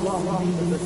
الله. عليه وسلم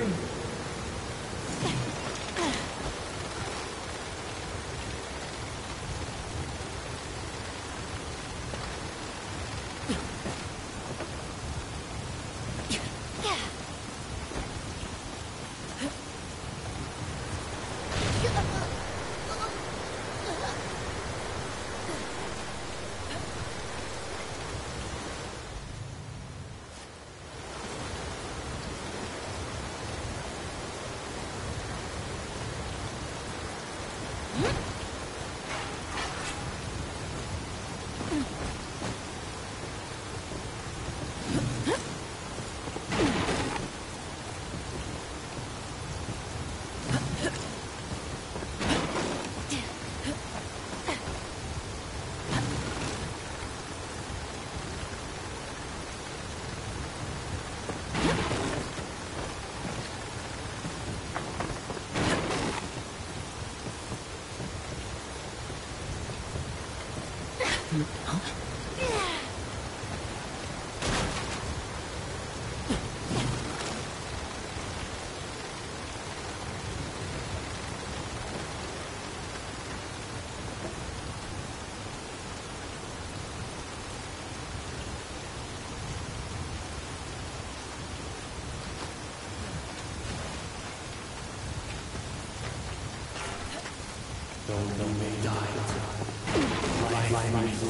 my mind.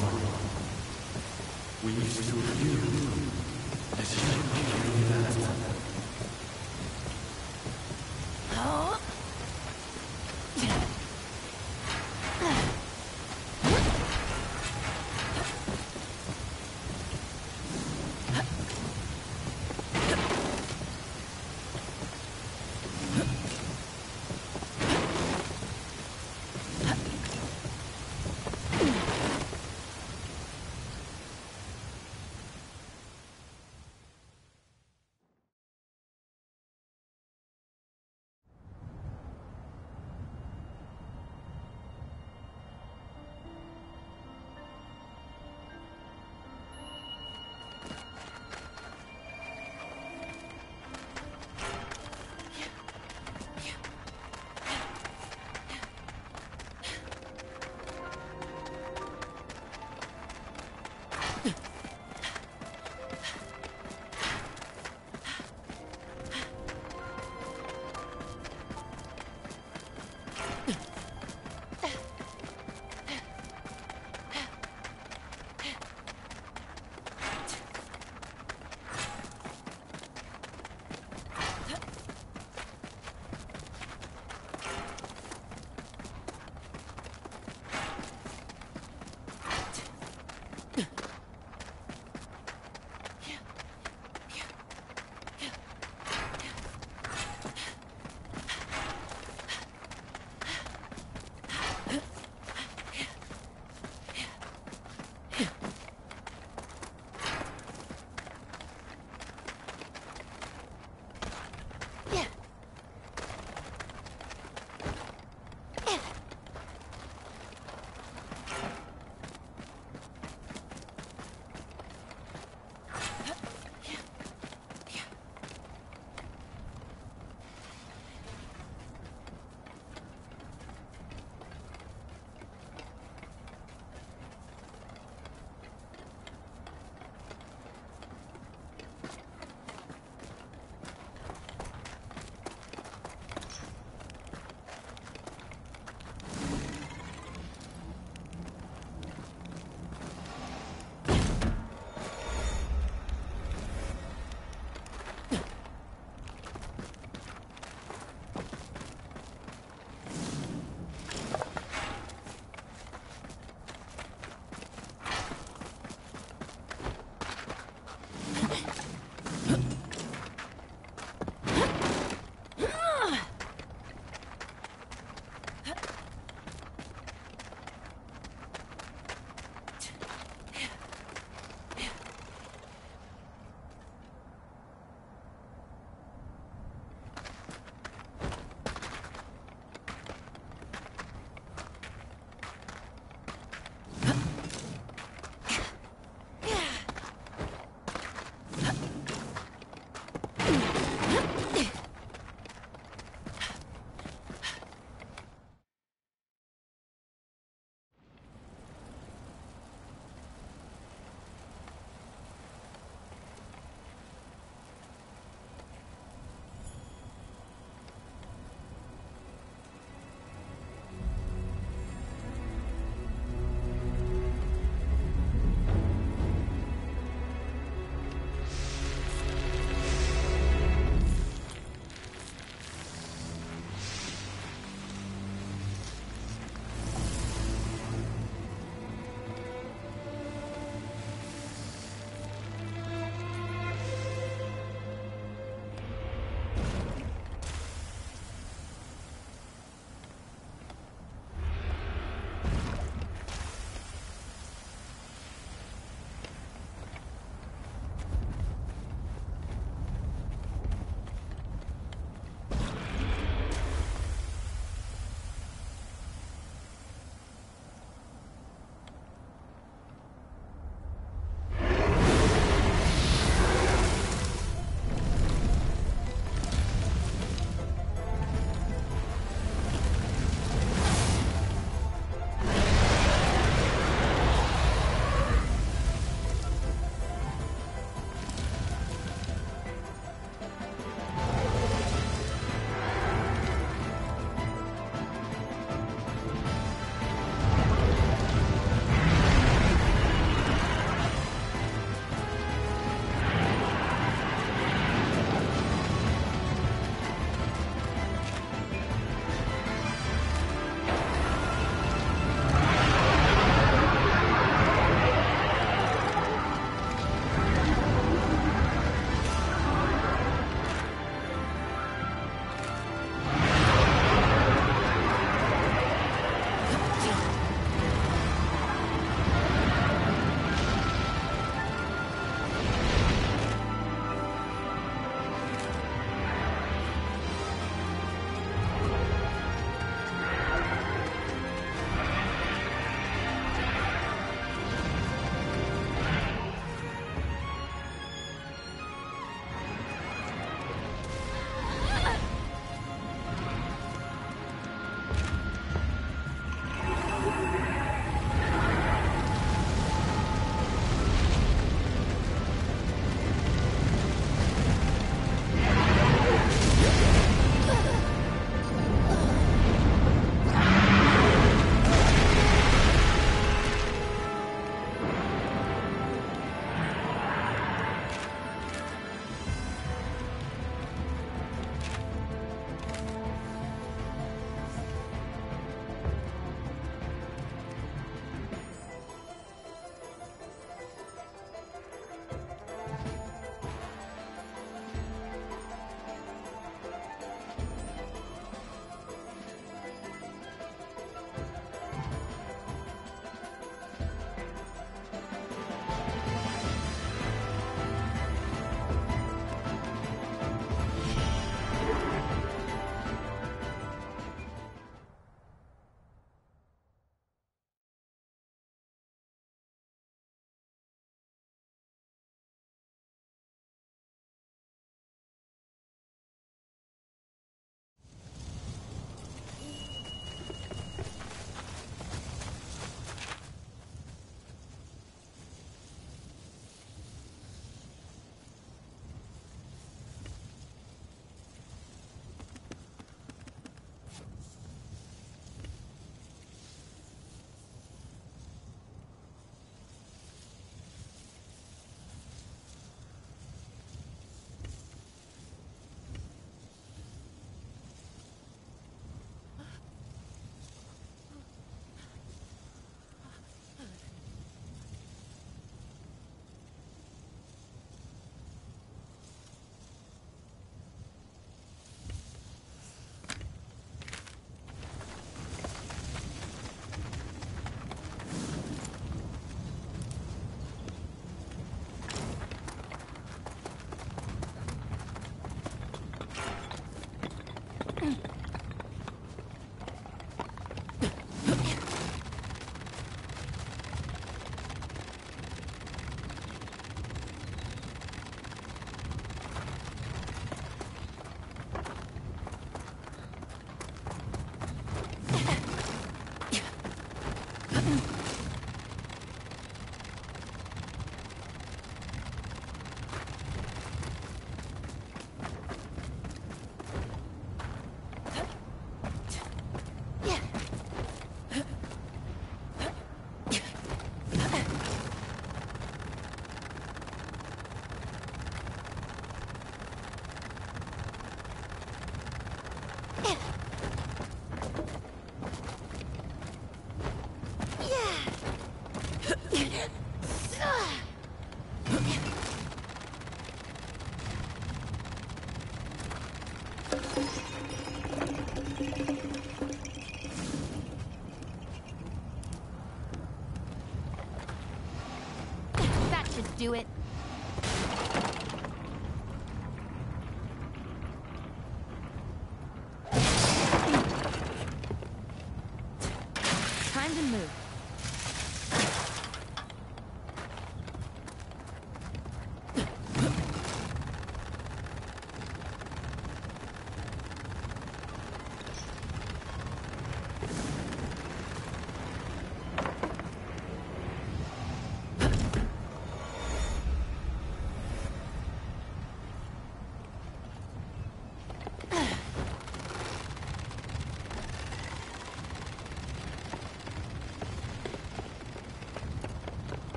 Do it.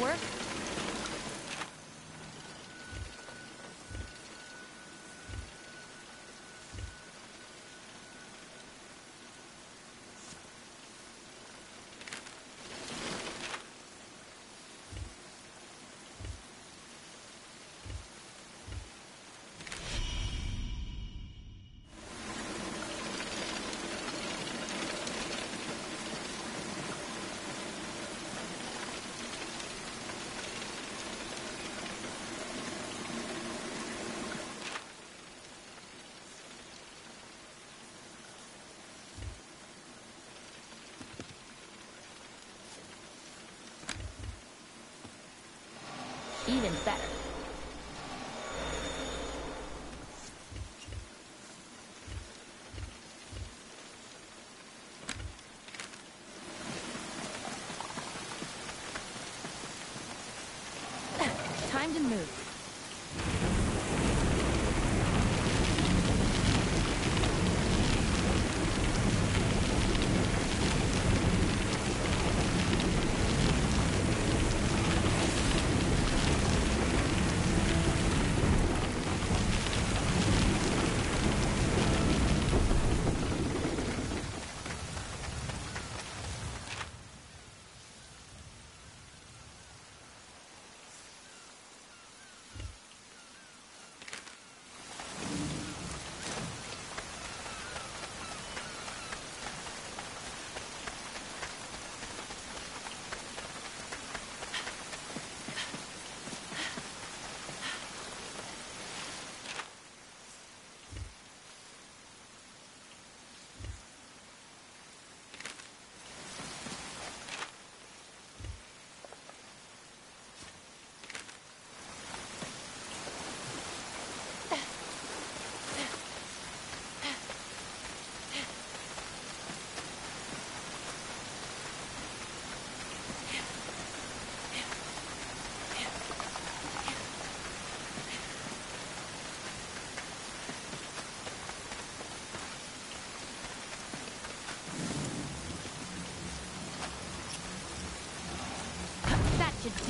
work even better.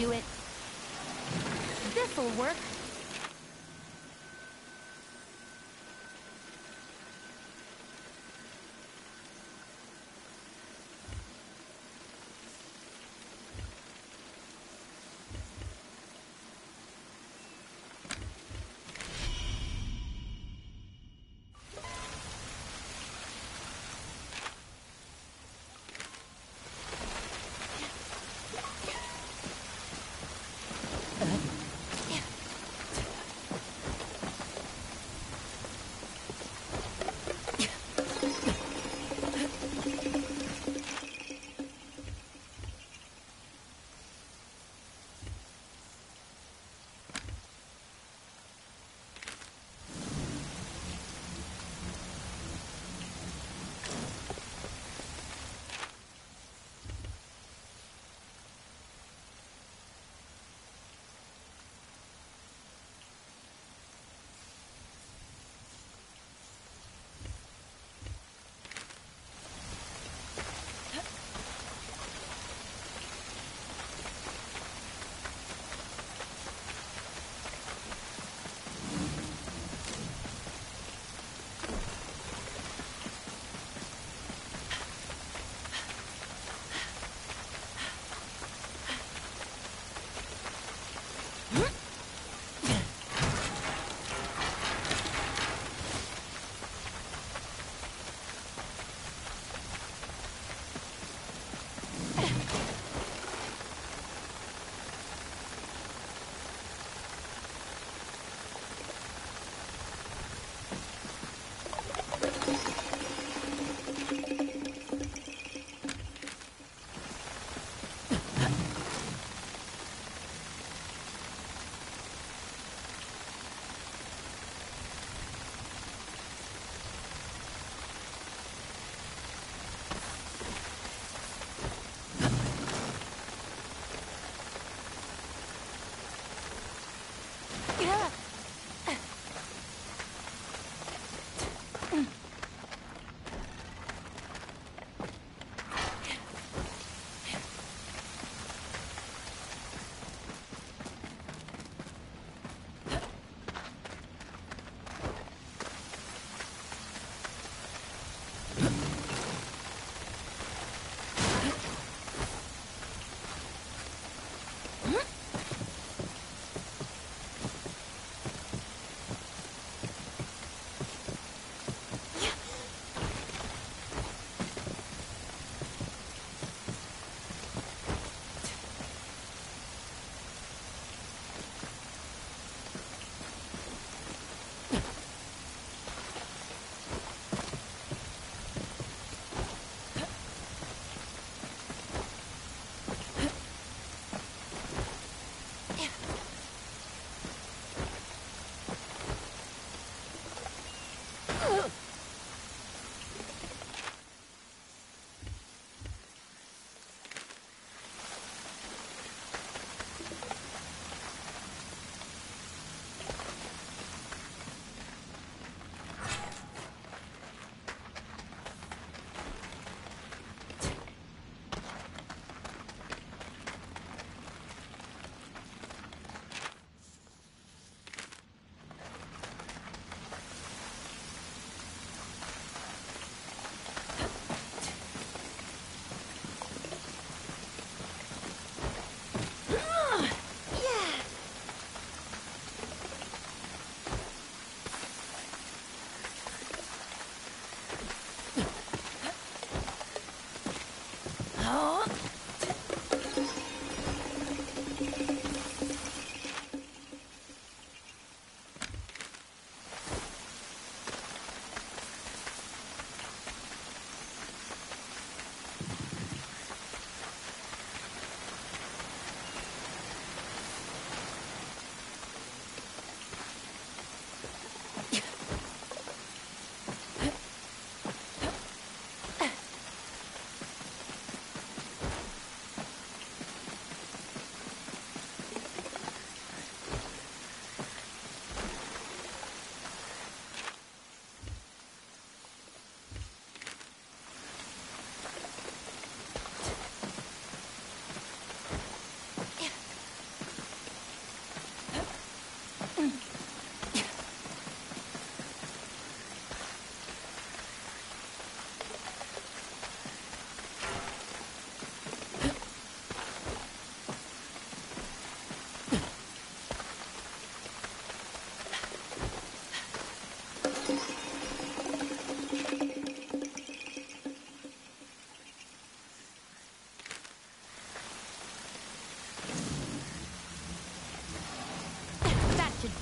Do it. This'll work.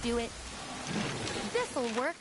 Do it. This'll work.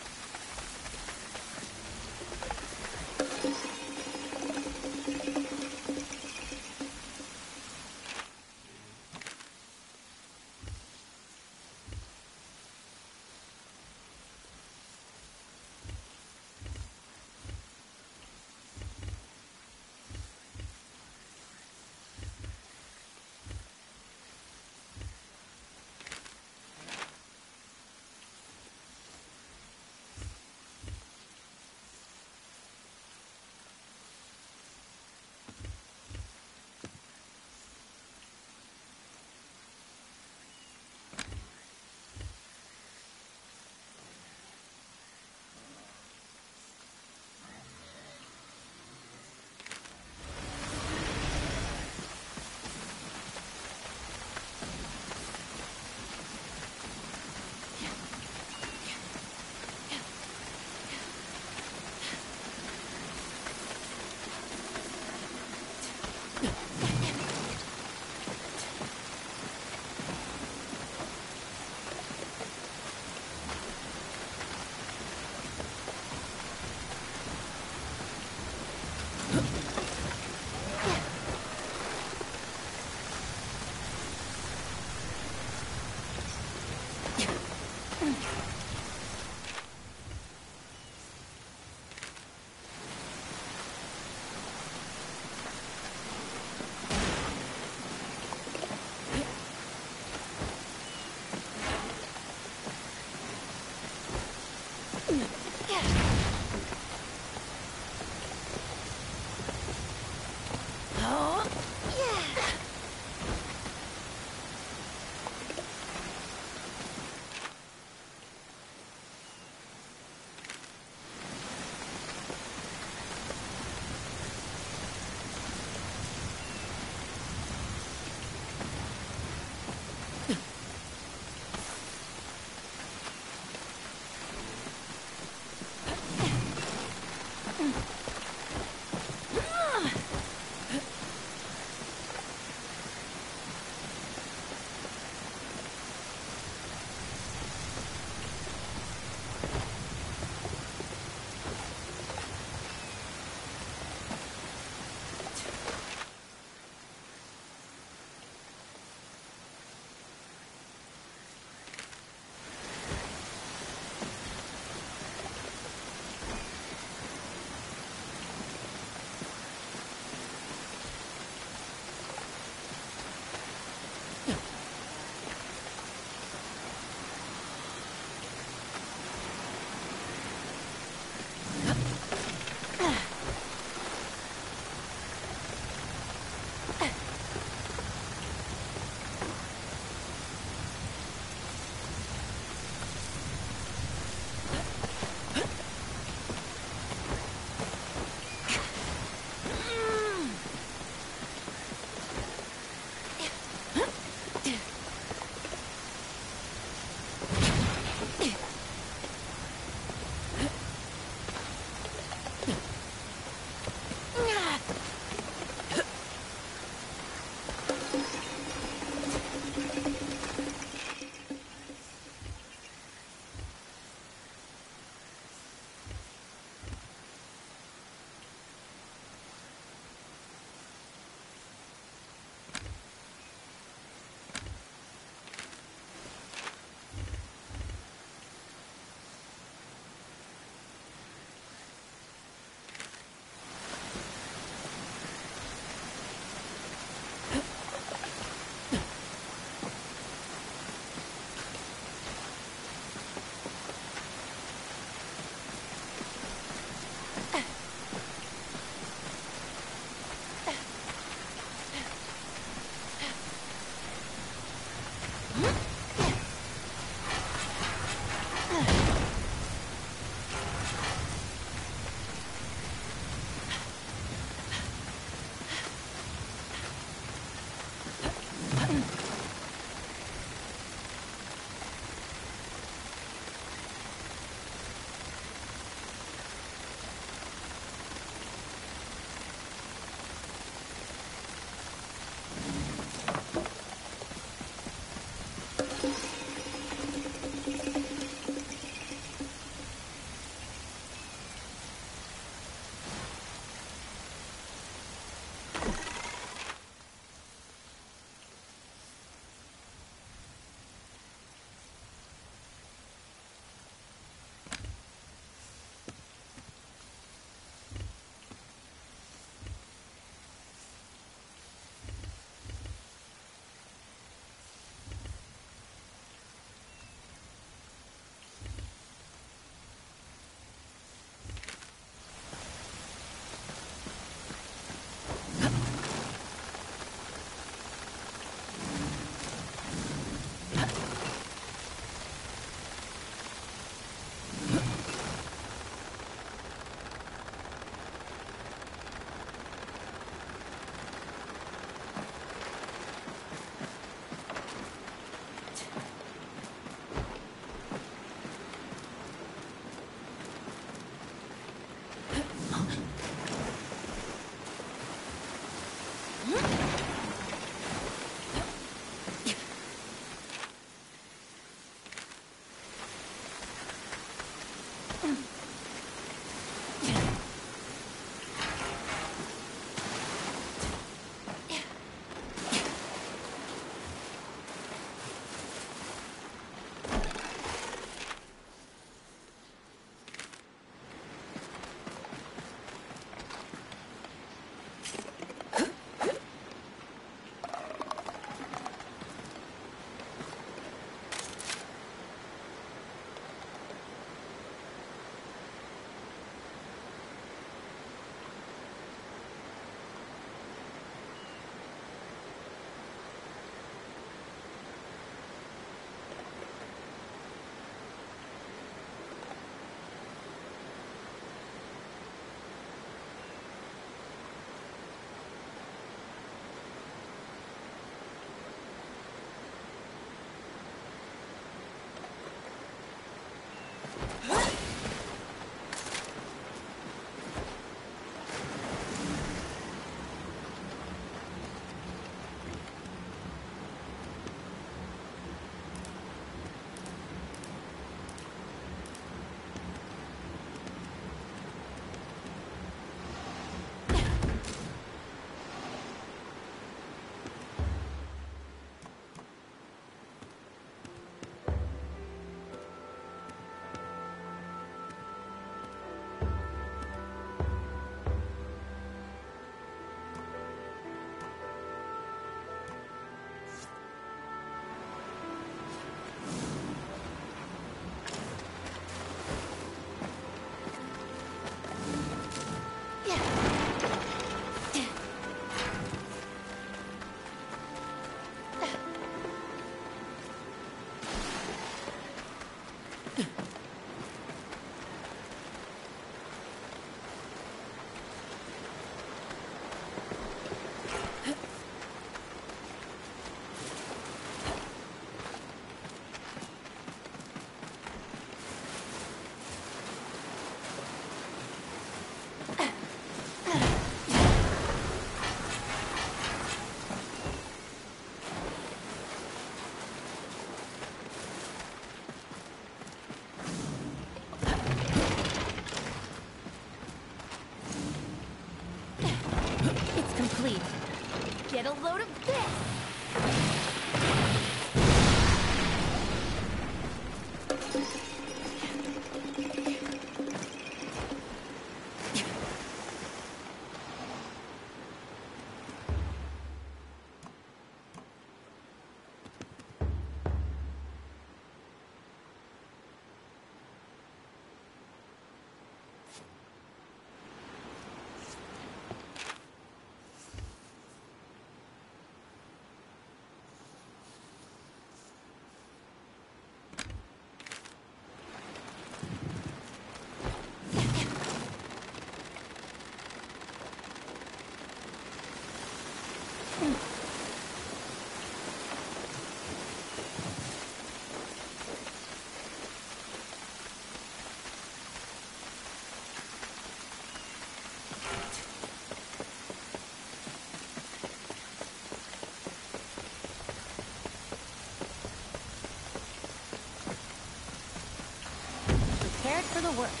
For the work.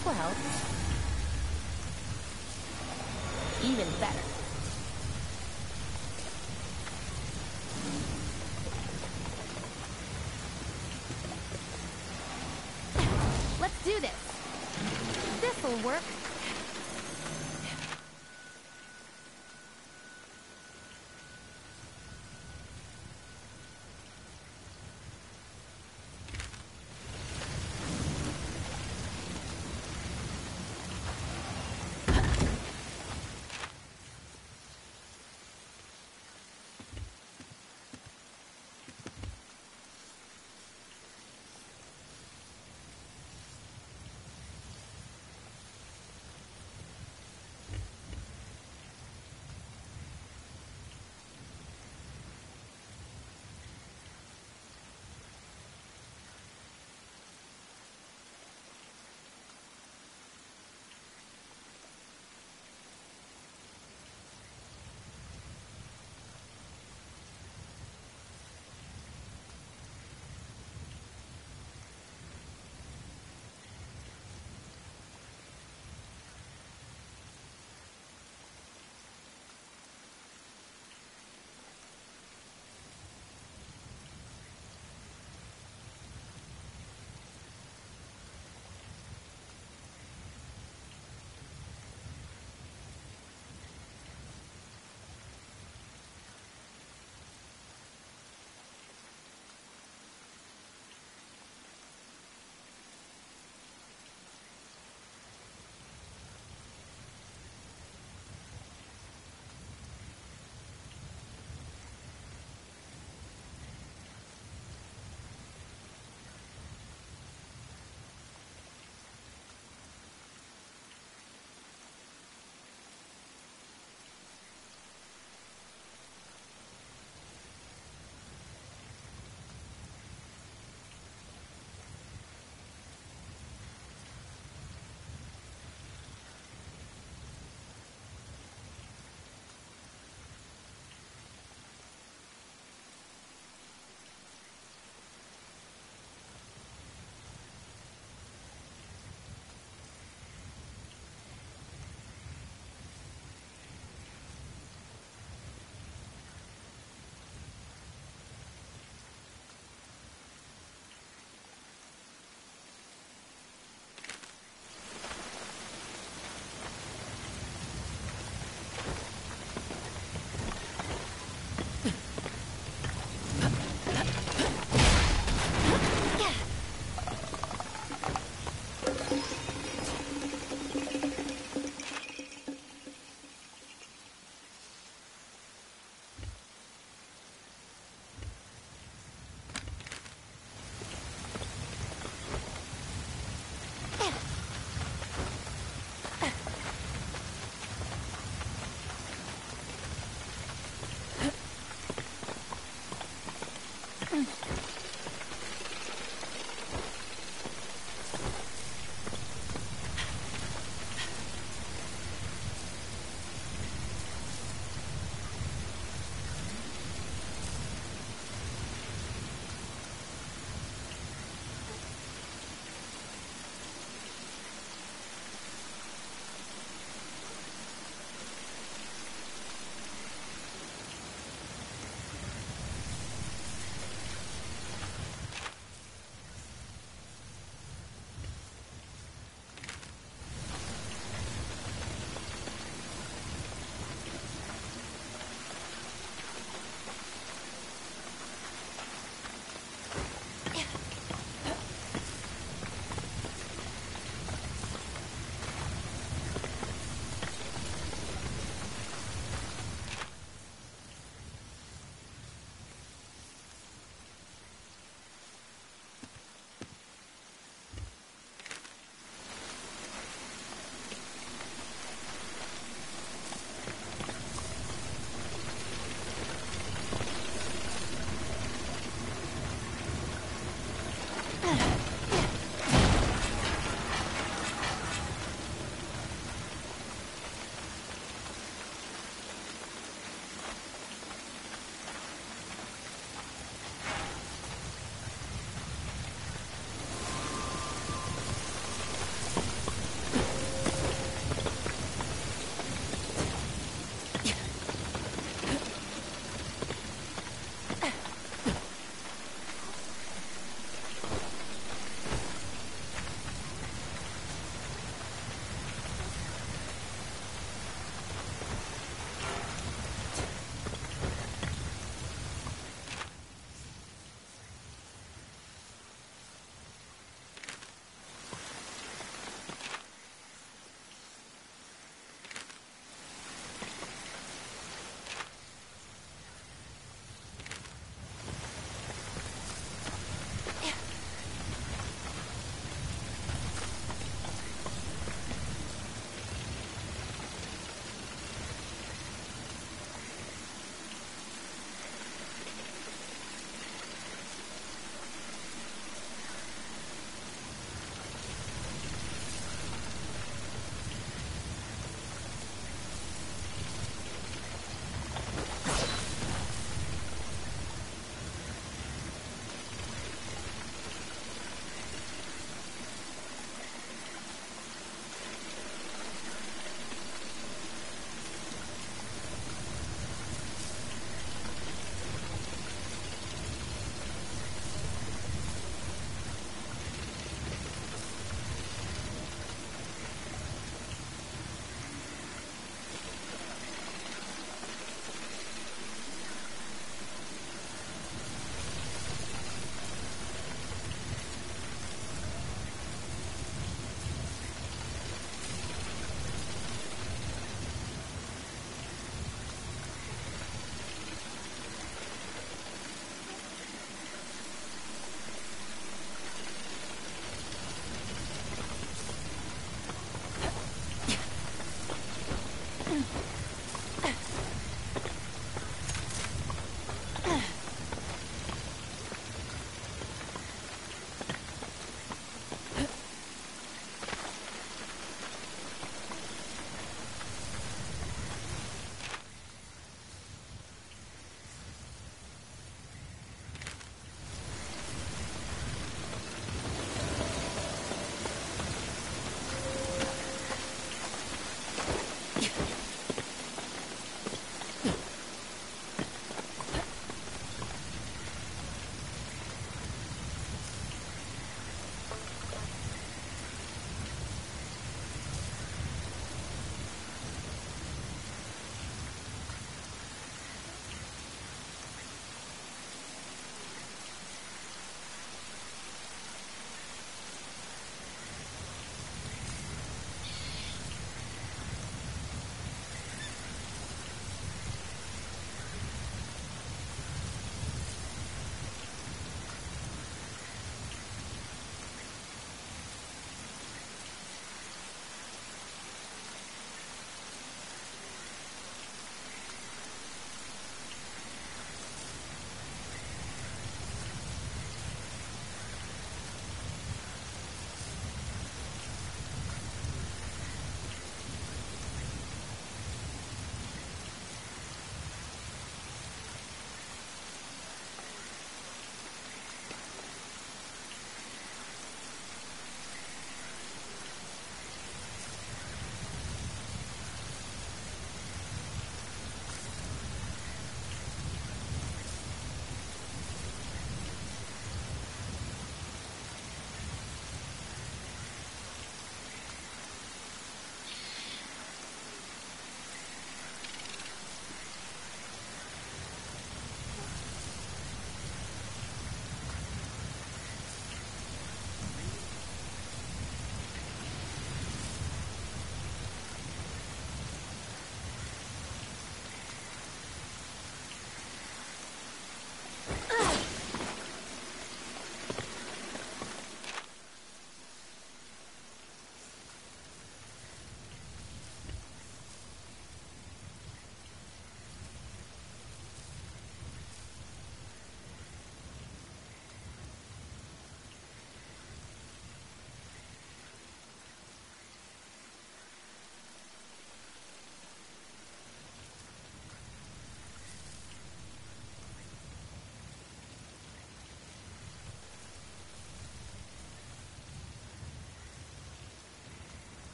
This will help.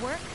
Work?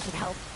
Should help.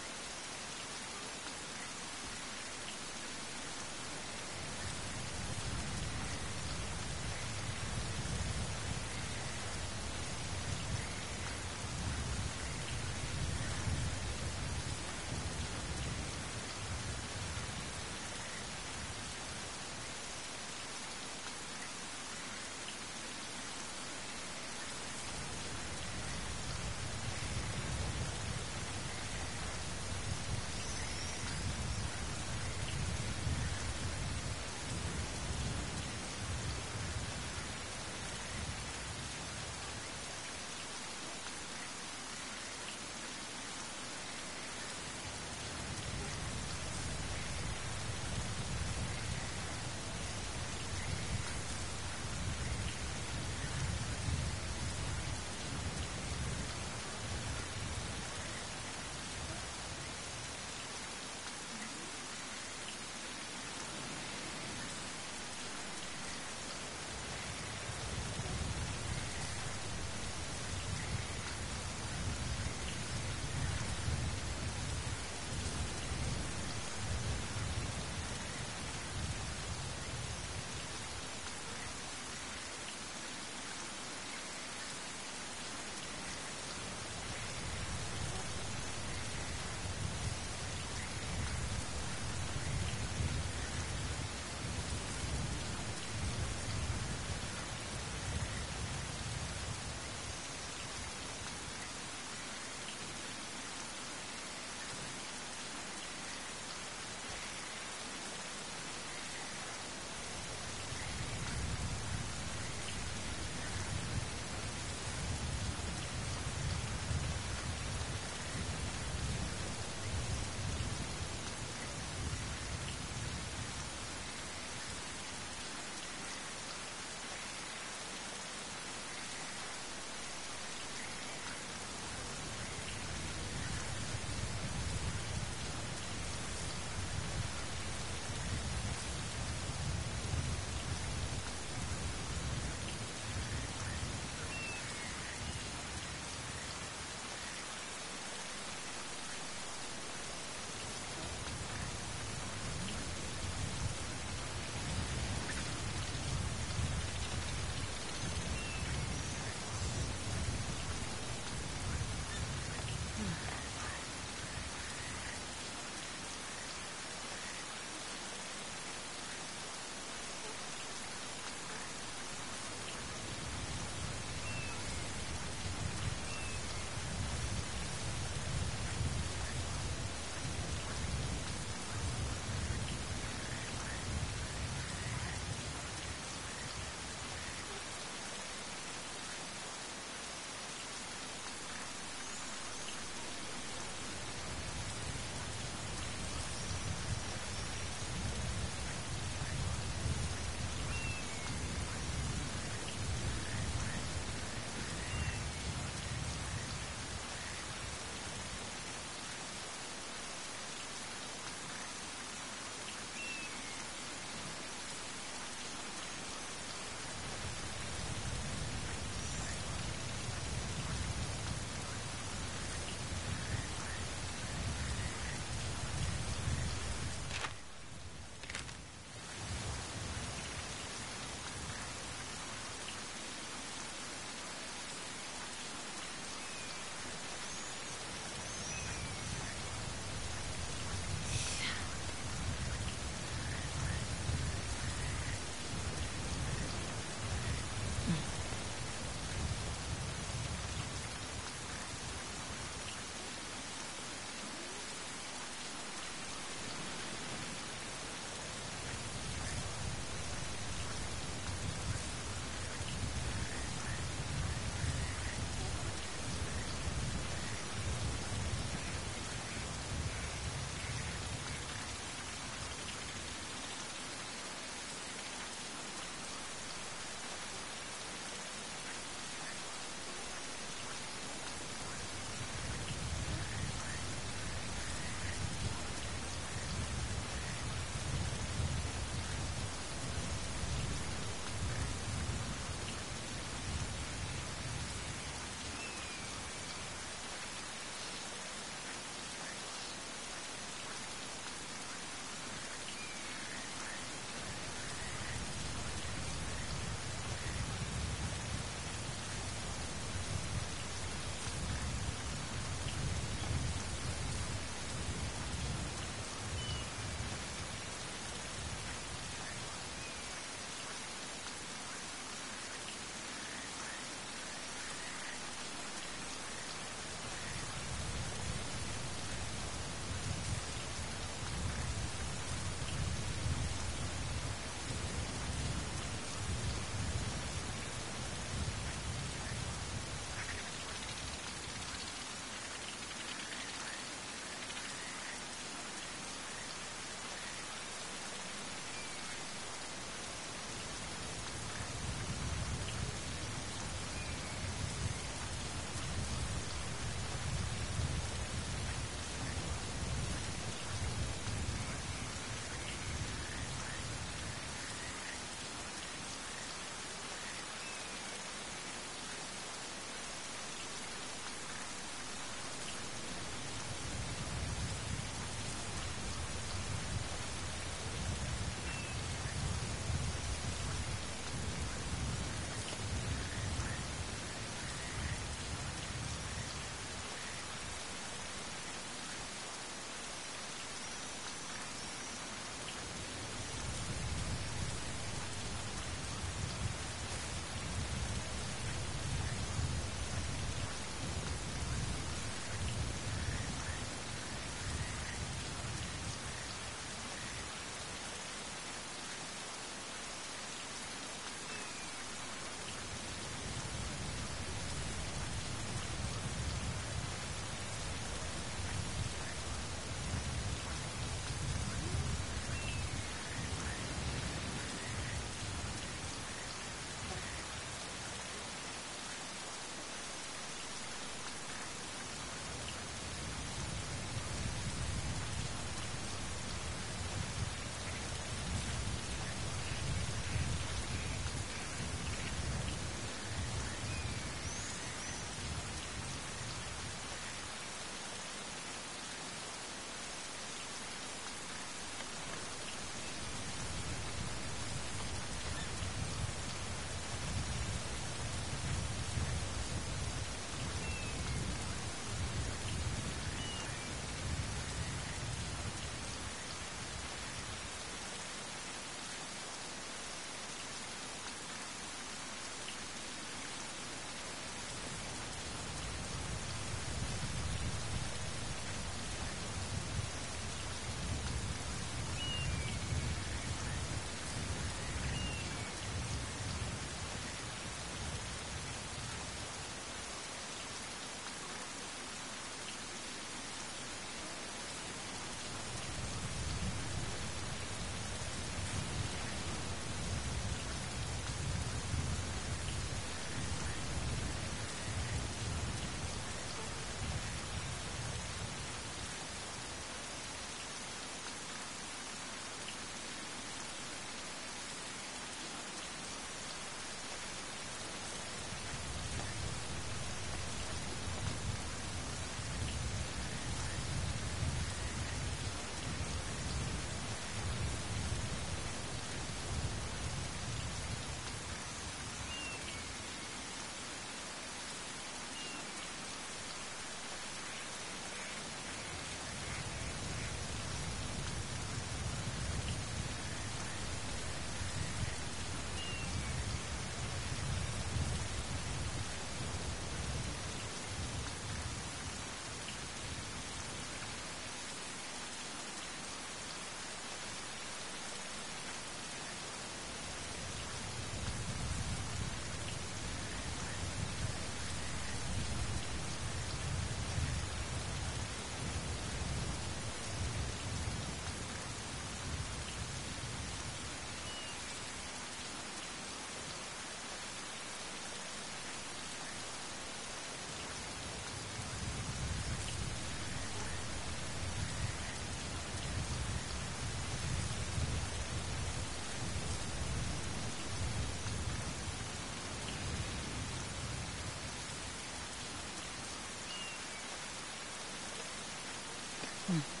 Mm.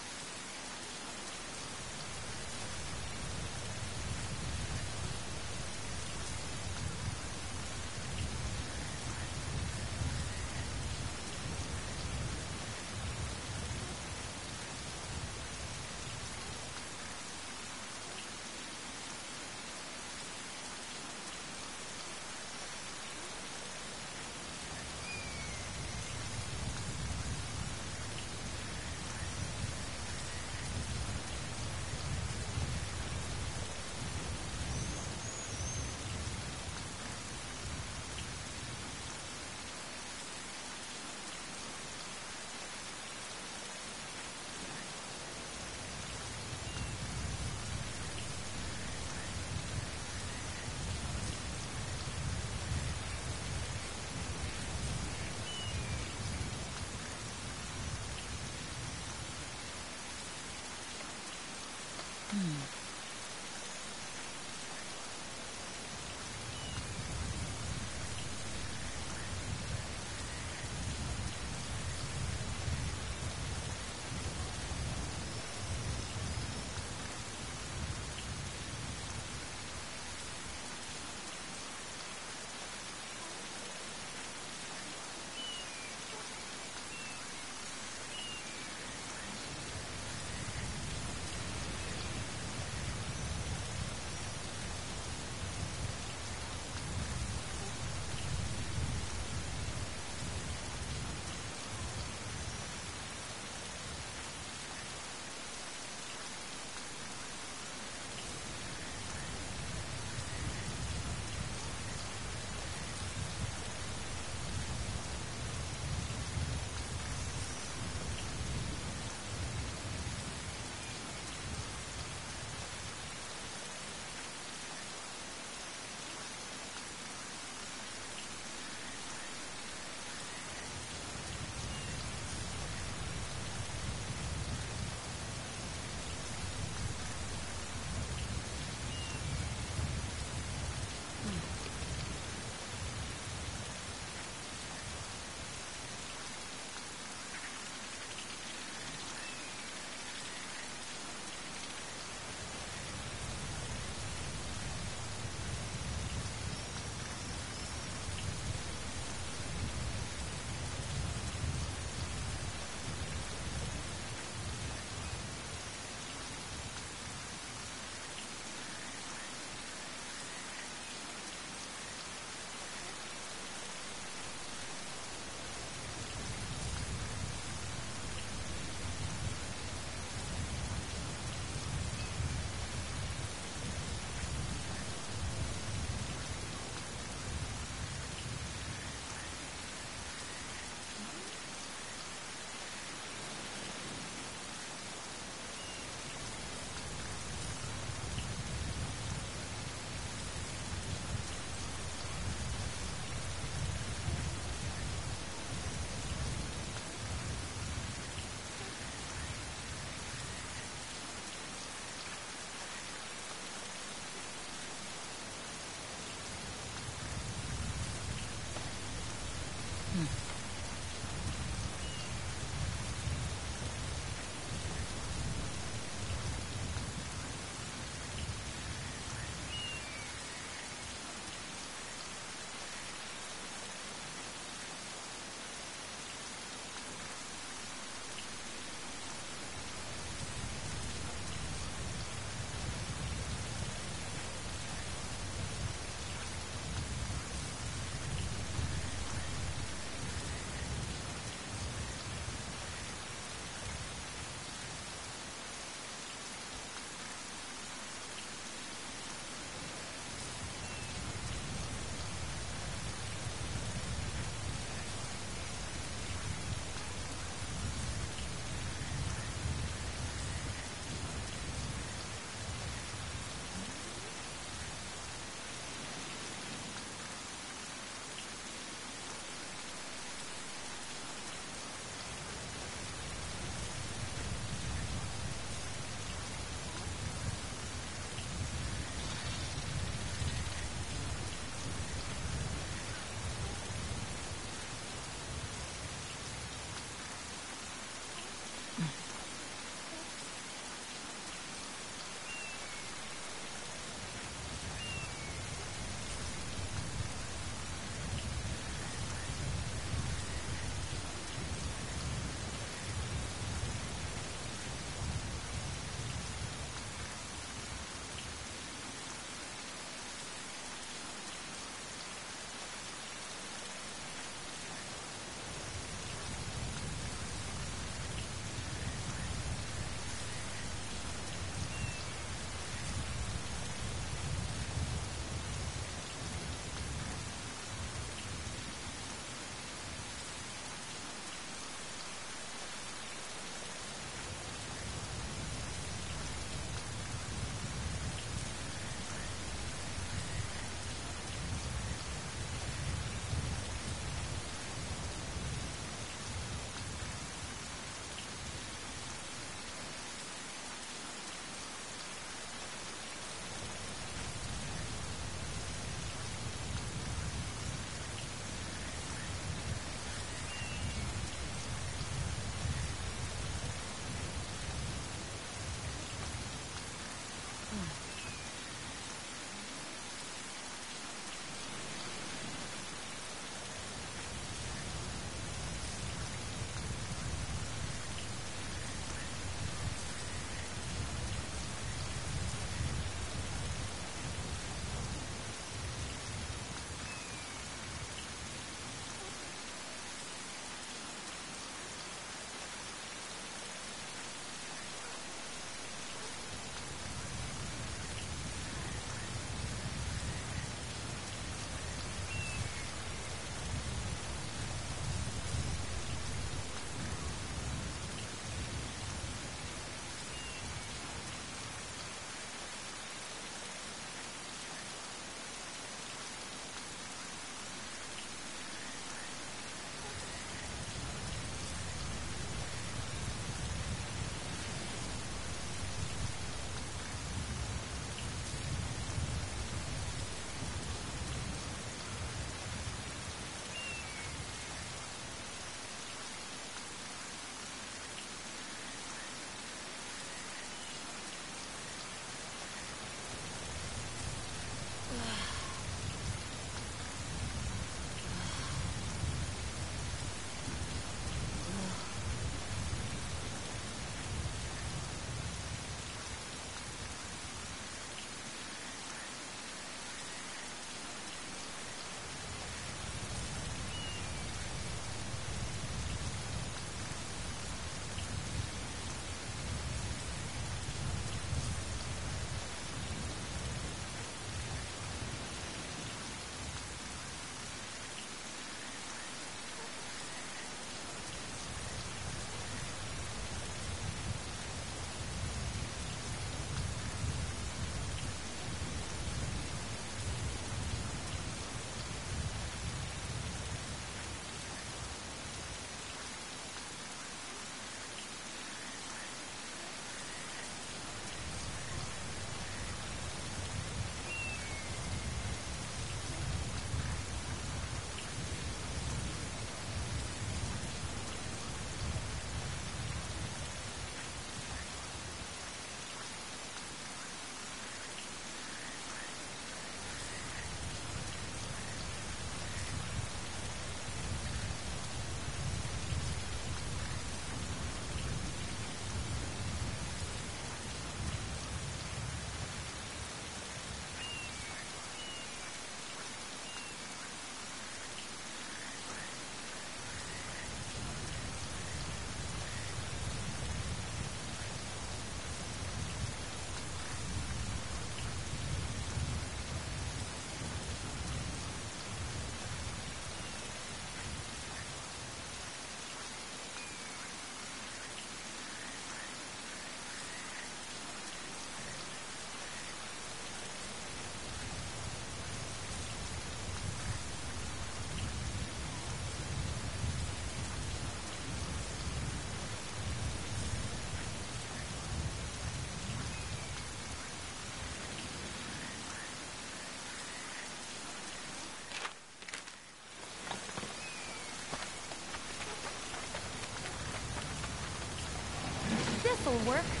This'll work.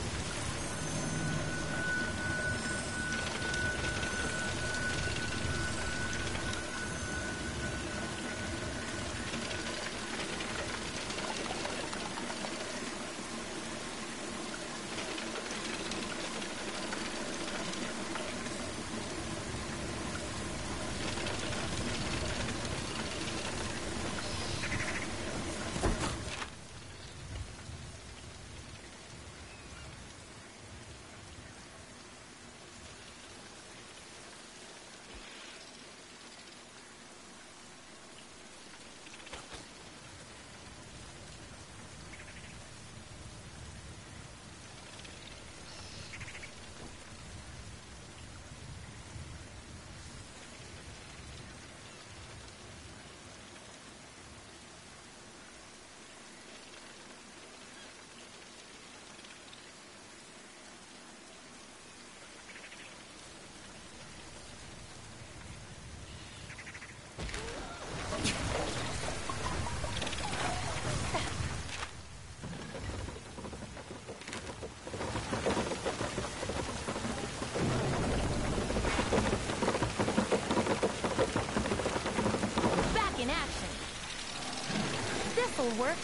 Work.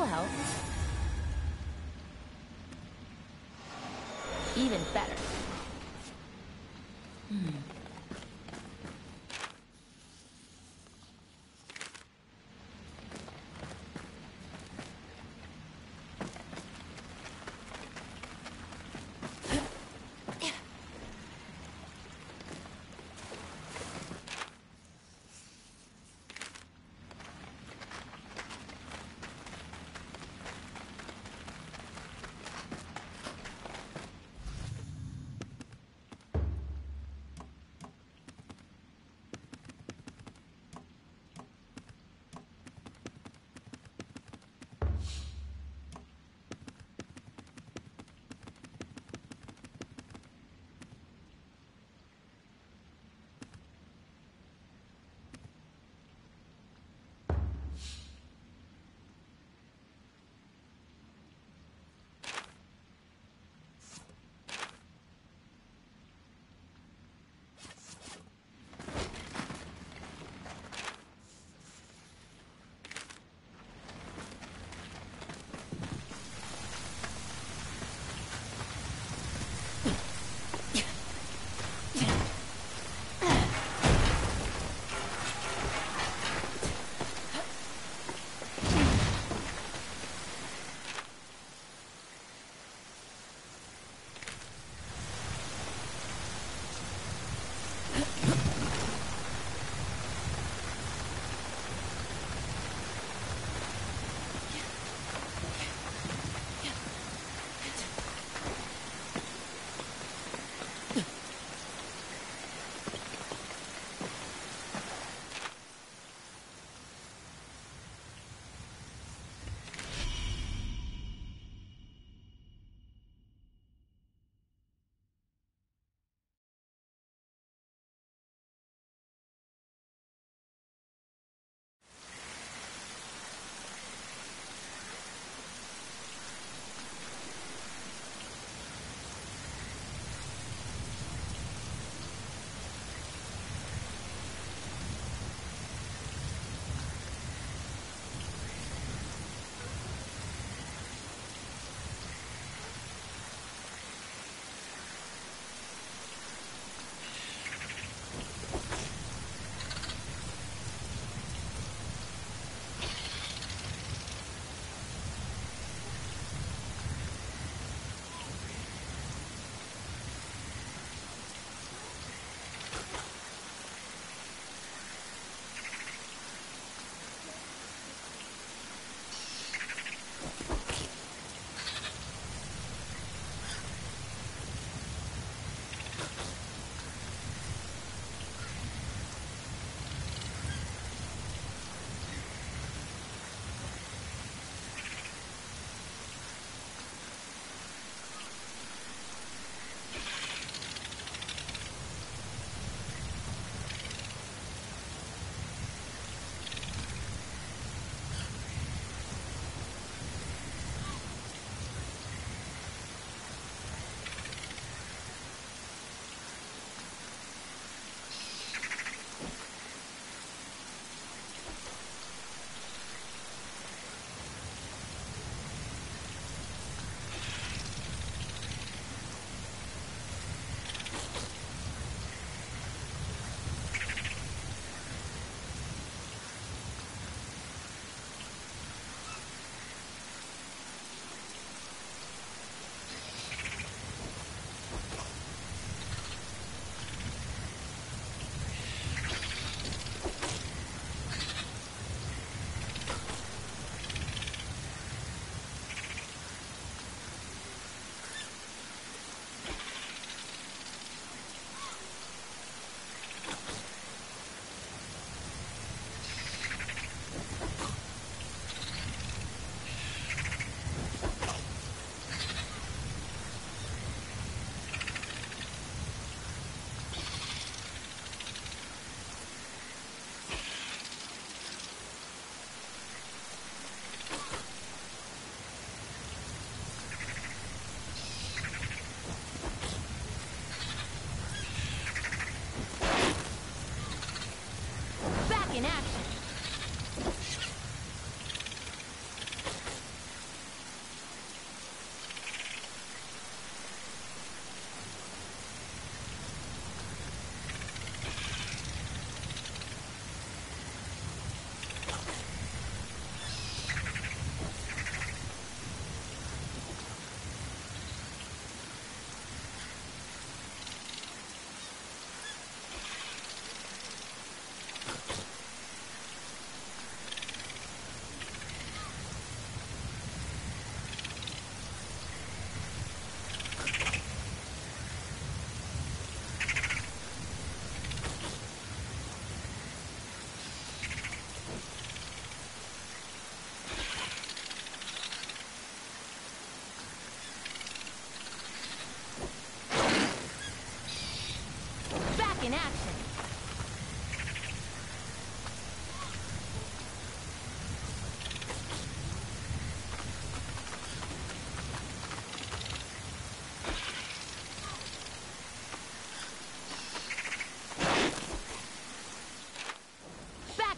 Well, even better.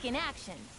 In action.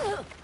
Ugh.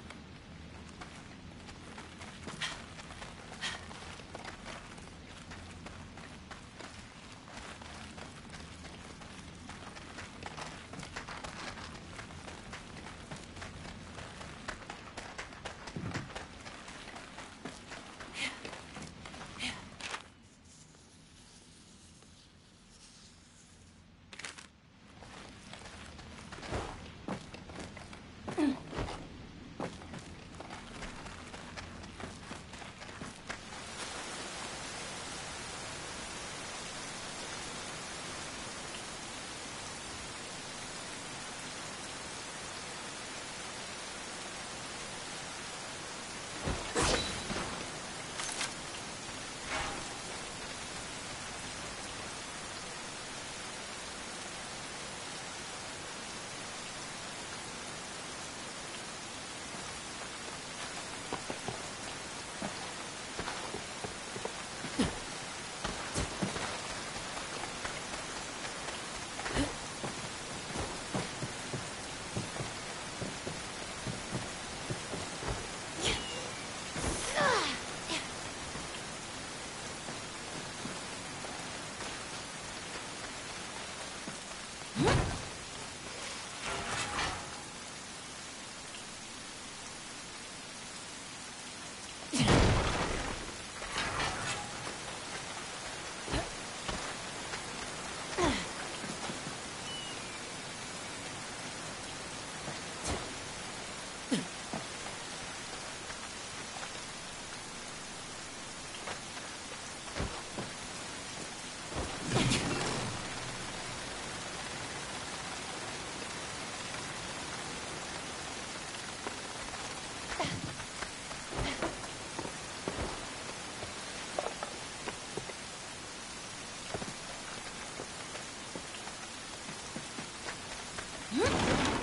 Hmm?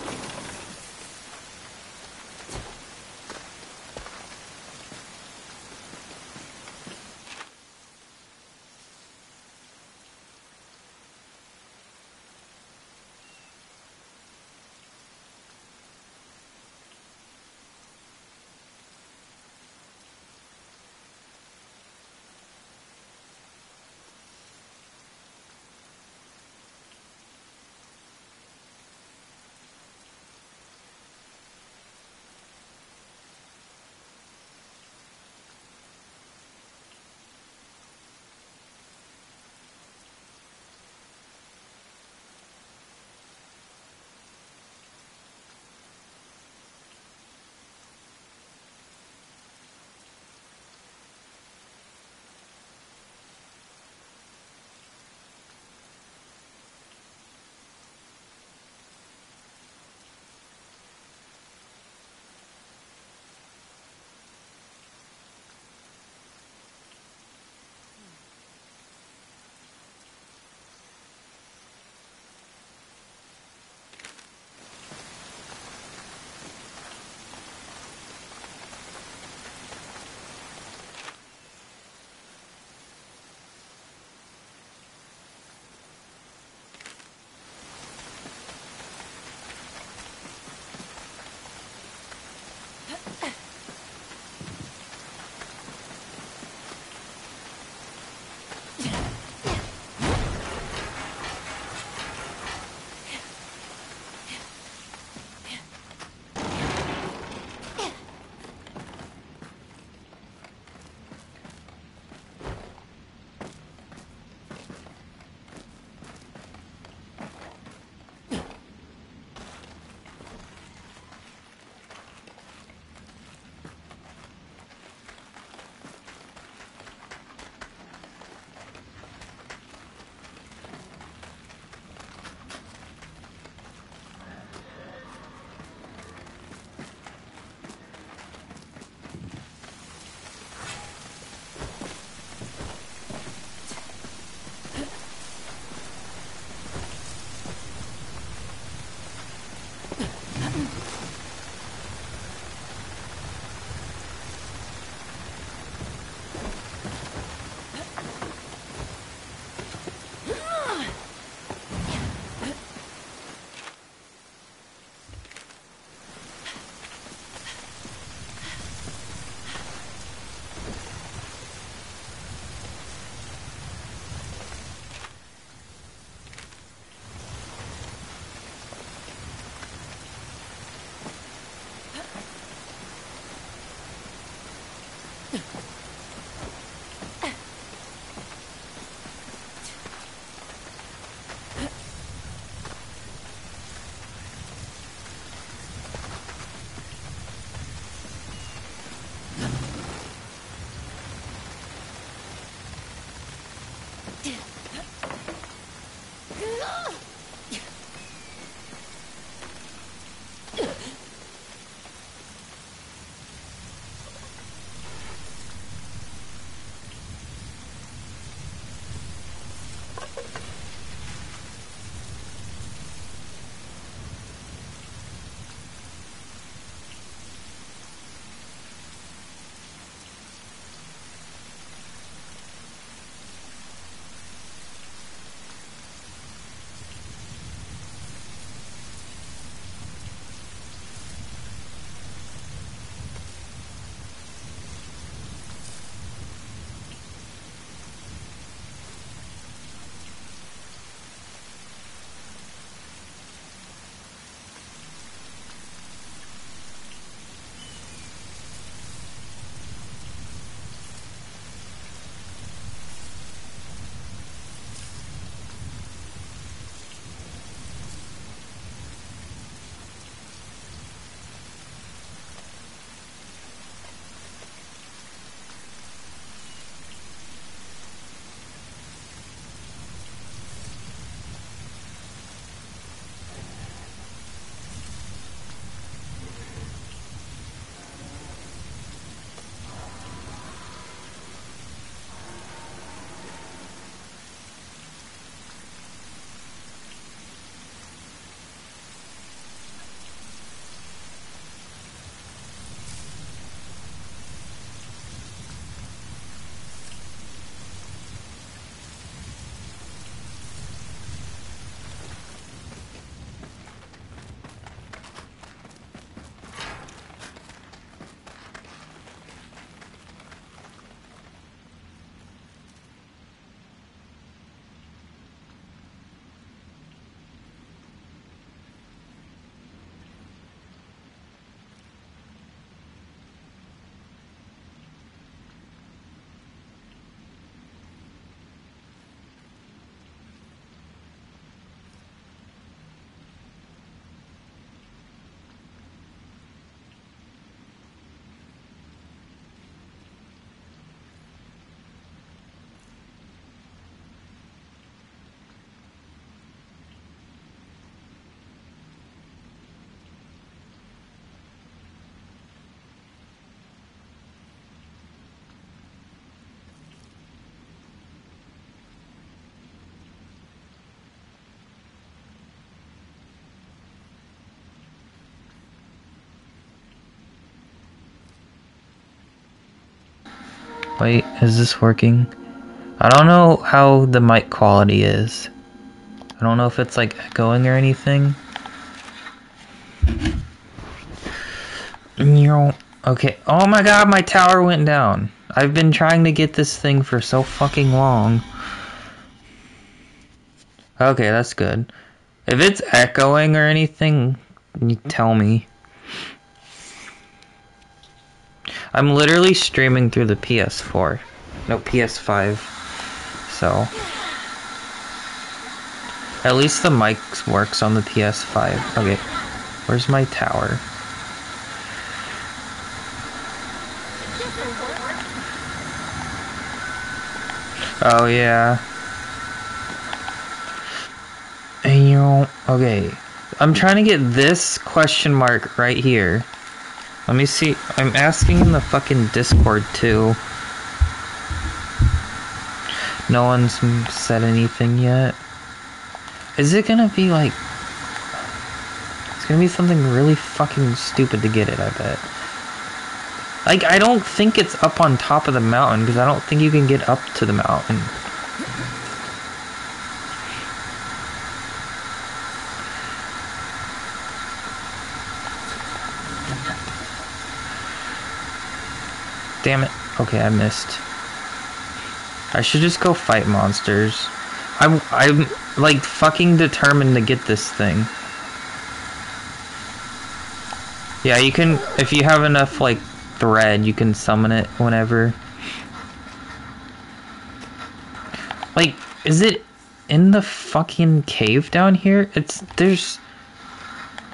Wait, is this working? I don't know how the mic quality is. I don't know if it's like echoing or anything. Okay. Oh my god, my tower went down. I've been trying to get this thing for so fucking long. Okay, that's good. If it's echoing or anything, you tell me. I'm literally streaming through the PS4. No, PS5. So. At least the mic works on the PS5. Okay. Where's my tower? Oh, yeah. And you okay. I'm trying to get this question mark right here. Let me see. I'm asking in the fucking Discord too. No one's said anything yet. Is it gonna be like. It's gonna be something really fucking stupid to get it, I bet. Like, I don't think it's up on top of the mountain, because I don't think you can get up to the mountain. Damn it. Okay, I missed. I should just go fight monsters. I'm, I'm, like, fucking determined to get this thing. Yeah, you can, if you have enough, like, thread. You can summon it whenever. Like, is it in the fucking cave down here? It's there's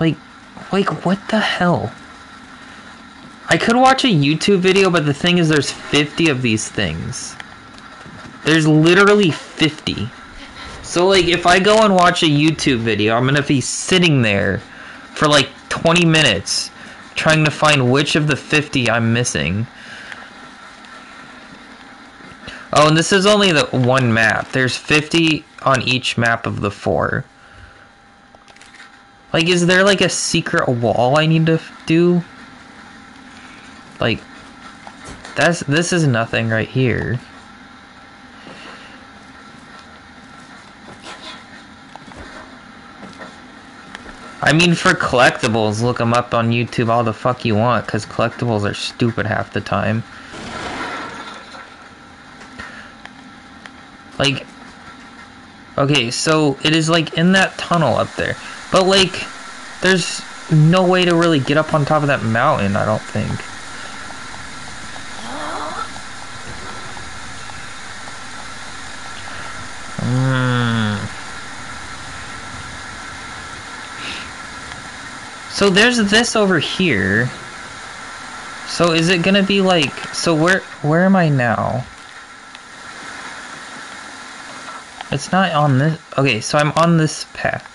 like like what the hell? I could watch a YouTube video, but the thing is there's 50 of these things. There's literally 50. So like if I go and watch a YouTube video, I'm to be sitting there for like 20 minutes trying to find which of the 50 I'm missing. Oh, and this is only the one map. There's 50 on each map of the four. Like, is there like a secret wall I need to do? Like, that's this is nothing right here. I mean, for collectibles, look them up on YouTube all the fuck you want, because collectibles are stupid half the time. Like, okay, so it is like in that tunnel up there. But like, there's no way to really get up on top of that mountain, I don't think. So there's this over here. So is it gonna be like, so where, where am I now? It's not on this. Okay, so I'm on this path.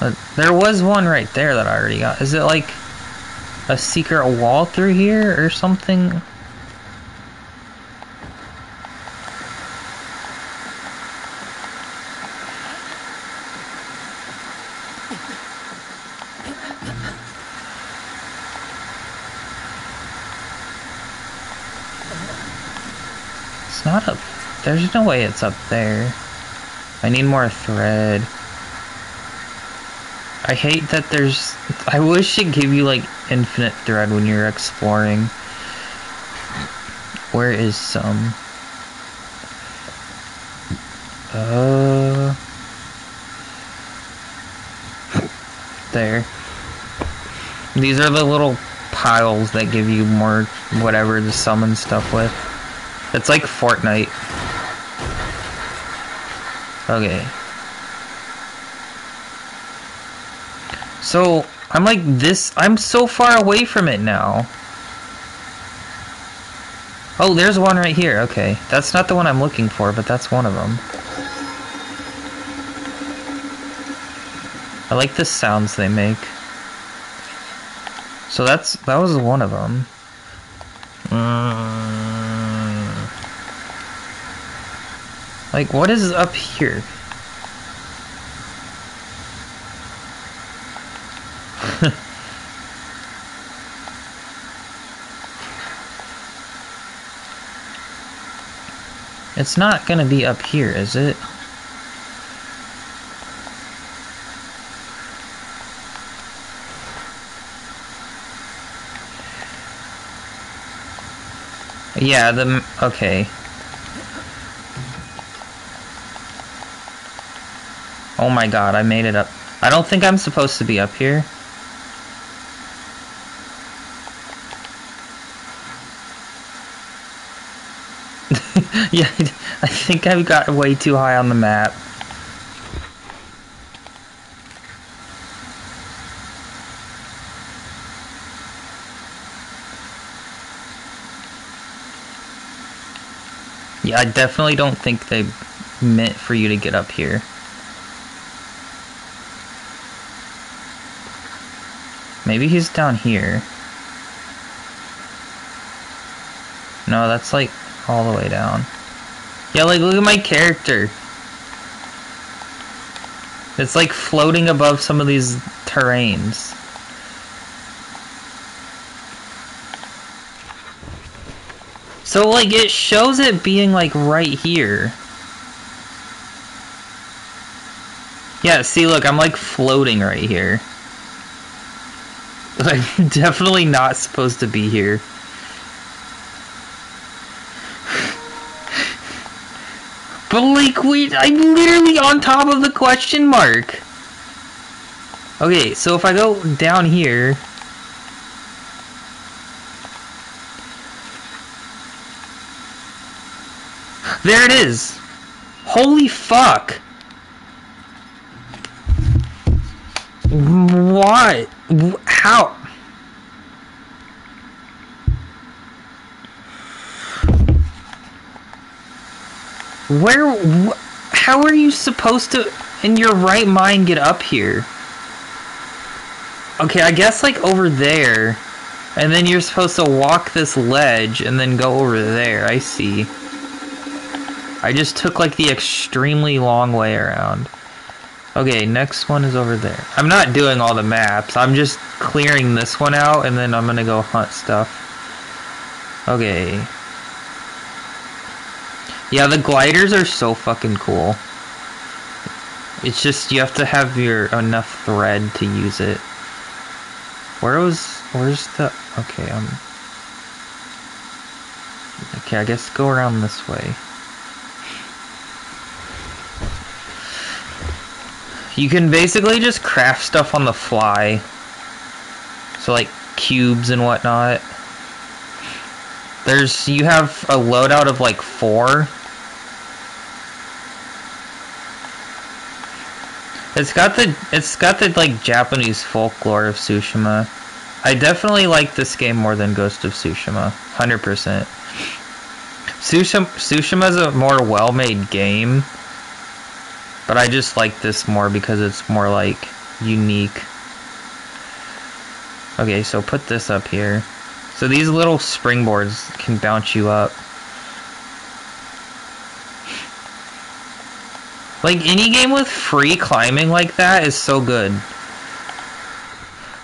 But there was one right there that I already got. Is it like a secret wall through here or something? Not up. There's no way it's up there. I need more thread. I hate that there's. I wish it gave you like infinite thread when you're exploring. Where is some? Uh. There. These are the little piles that give you more whatever to summon stuff with. It's like Fortnite. Okay. So, I'm like this. I'm so far away from it now. Oh, there's one right here. Okay. That's not the one I'm looking for, but that's one of them. I like the sounds they make. So that's that was one of them. Mm. Like, what is up here? it's not gonna be up here, is it? Yeah, the okay. Oh my god, I made it up. I don't think I'm supposed to be up here. yeah, I think I've got way too high on the map. Yeah, I definitely don't think they meant for you to get up here. Maybe he's down here. No, that's like all the way down. Yeah, like look at my character. It's like floating above some of these terrains. So like it shows it being like right here. Yeah, see look, I'm like floating right here. I'm definitely not supposed to be here. But like, wait, I'm literally on top of the question mark. Okay, so if I go down here... There it is! Holy fuck! What? Wh- How? Where? Wh- how are you supposed to, in your right mind, get up here? Okay, I guess like over there. And then you're supposed to walk this ledge and then go over there. I see. I just took like the extremely long way around. Okay, next one is over there. I'm not doing all the maps. I'm just clearing this one out and then I'm gonna go hunt stuff. Okay. Yeah, the gliders are so fucking cool. It's just you have to have your enough thread to use it. Where was where's the okay, um Okay, I guess go around this way. You can basically just craft stuff on the fly. So like cubes and whatnot. There's you have a loadout of like four. It's got the it's got the like Japanese folklore of Tsushima. I definitely like this game more than Ghost of Tsushima, hundred percent. Tsushima is a more well-made game, but I just like this more because it's more like unique. Okay, so put this up here. So these little springboards can bounce you up. Like any game with free climbing like that is so good.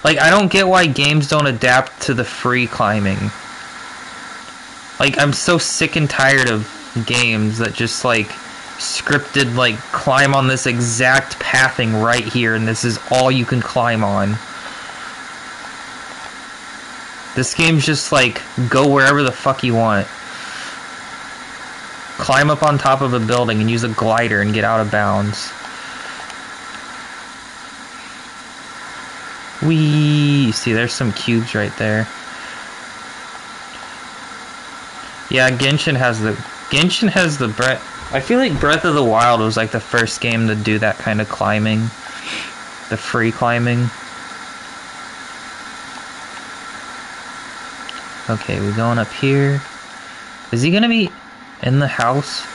Like I don't get why games don't adapt to the free climbing. Like I'm so sick and tired of games that just like scripted like climb on this exact pathing right here and this is all you can climb on. This game's just like go wherever the fuck you want. Climb up on top of a building and use a glider and get out of bounds. We see there's some cubes right there. Yeah, Genshin has the Genshin has the Breath. I feel like Breath of the Wild was like the first game to do that kind of climbing, the free climbing. Okay, we going up here. Is he gonna be in the house?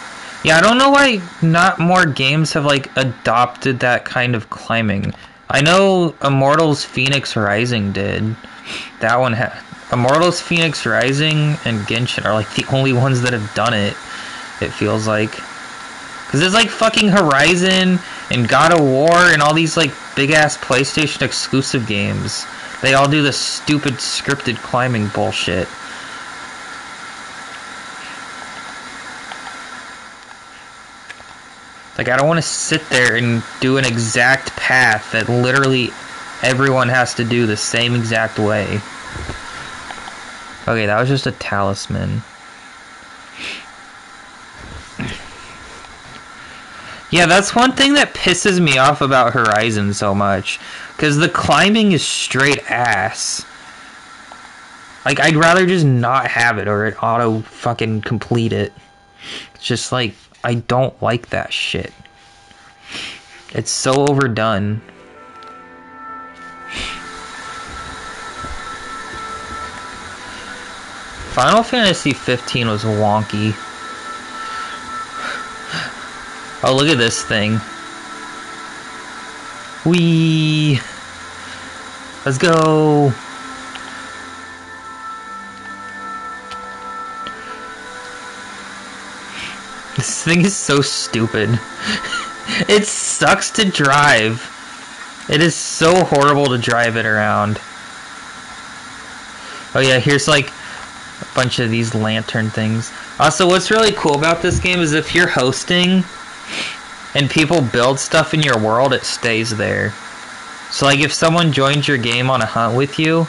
Yeah, I don't know why not more games have like adopted that kind of climbing. I know Immortals Fenyx Rising did. That one had Immortals Fenyx Rising and Genshin are like the only ones that have done it. It feels like. Cause it's like fucking Horizon and God of War and all these like big ass PlayStation exclusive games. They all do this stupid scripted climbing bullshit. Like I don't want to sit there and do an exact path that literally everyone has to do the same exact way. Okay, that was just a talisman. Yeah, that's one thing that pisses me off about Horizon so much. Because the climbing is straight ass. Like, I'd rather just not have it or it auto fucking complete it. It's just like, I don't like that shit. It's so overdone. Final Fantasy 15 was wonky. Oh, look at this thing. We Let's go. This thing is so stupid. it sucks to drive. It is so horrible to drive it around. Oh yeah, here's like a bunch of these lantern things. Also, what's really cool about this game is if you're hosting and people build stuff in your world, it stays there. So like if someone joins your game on a hunt with you,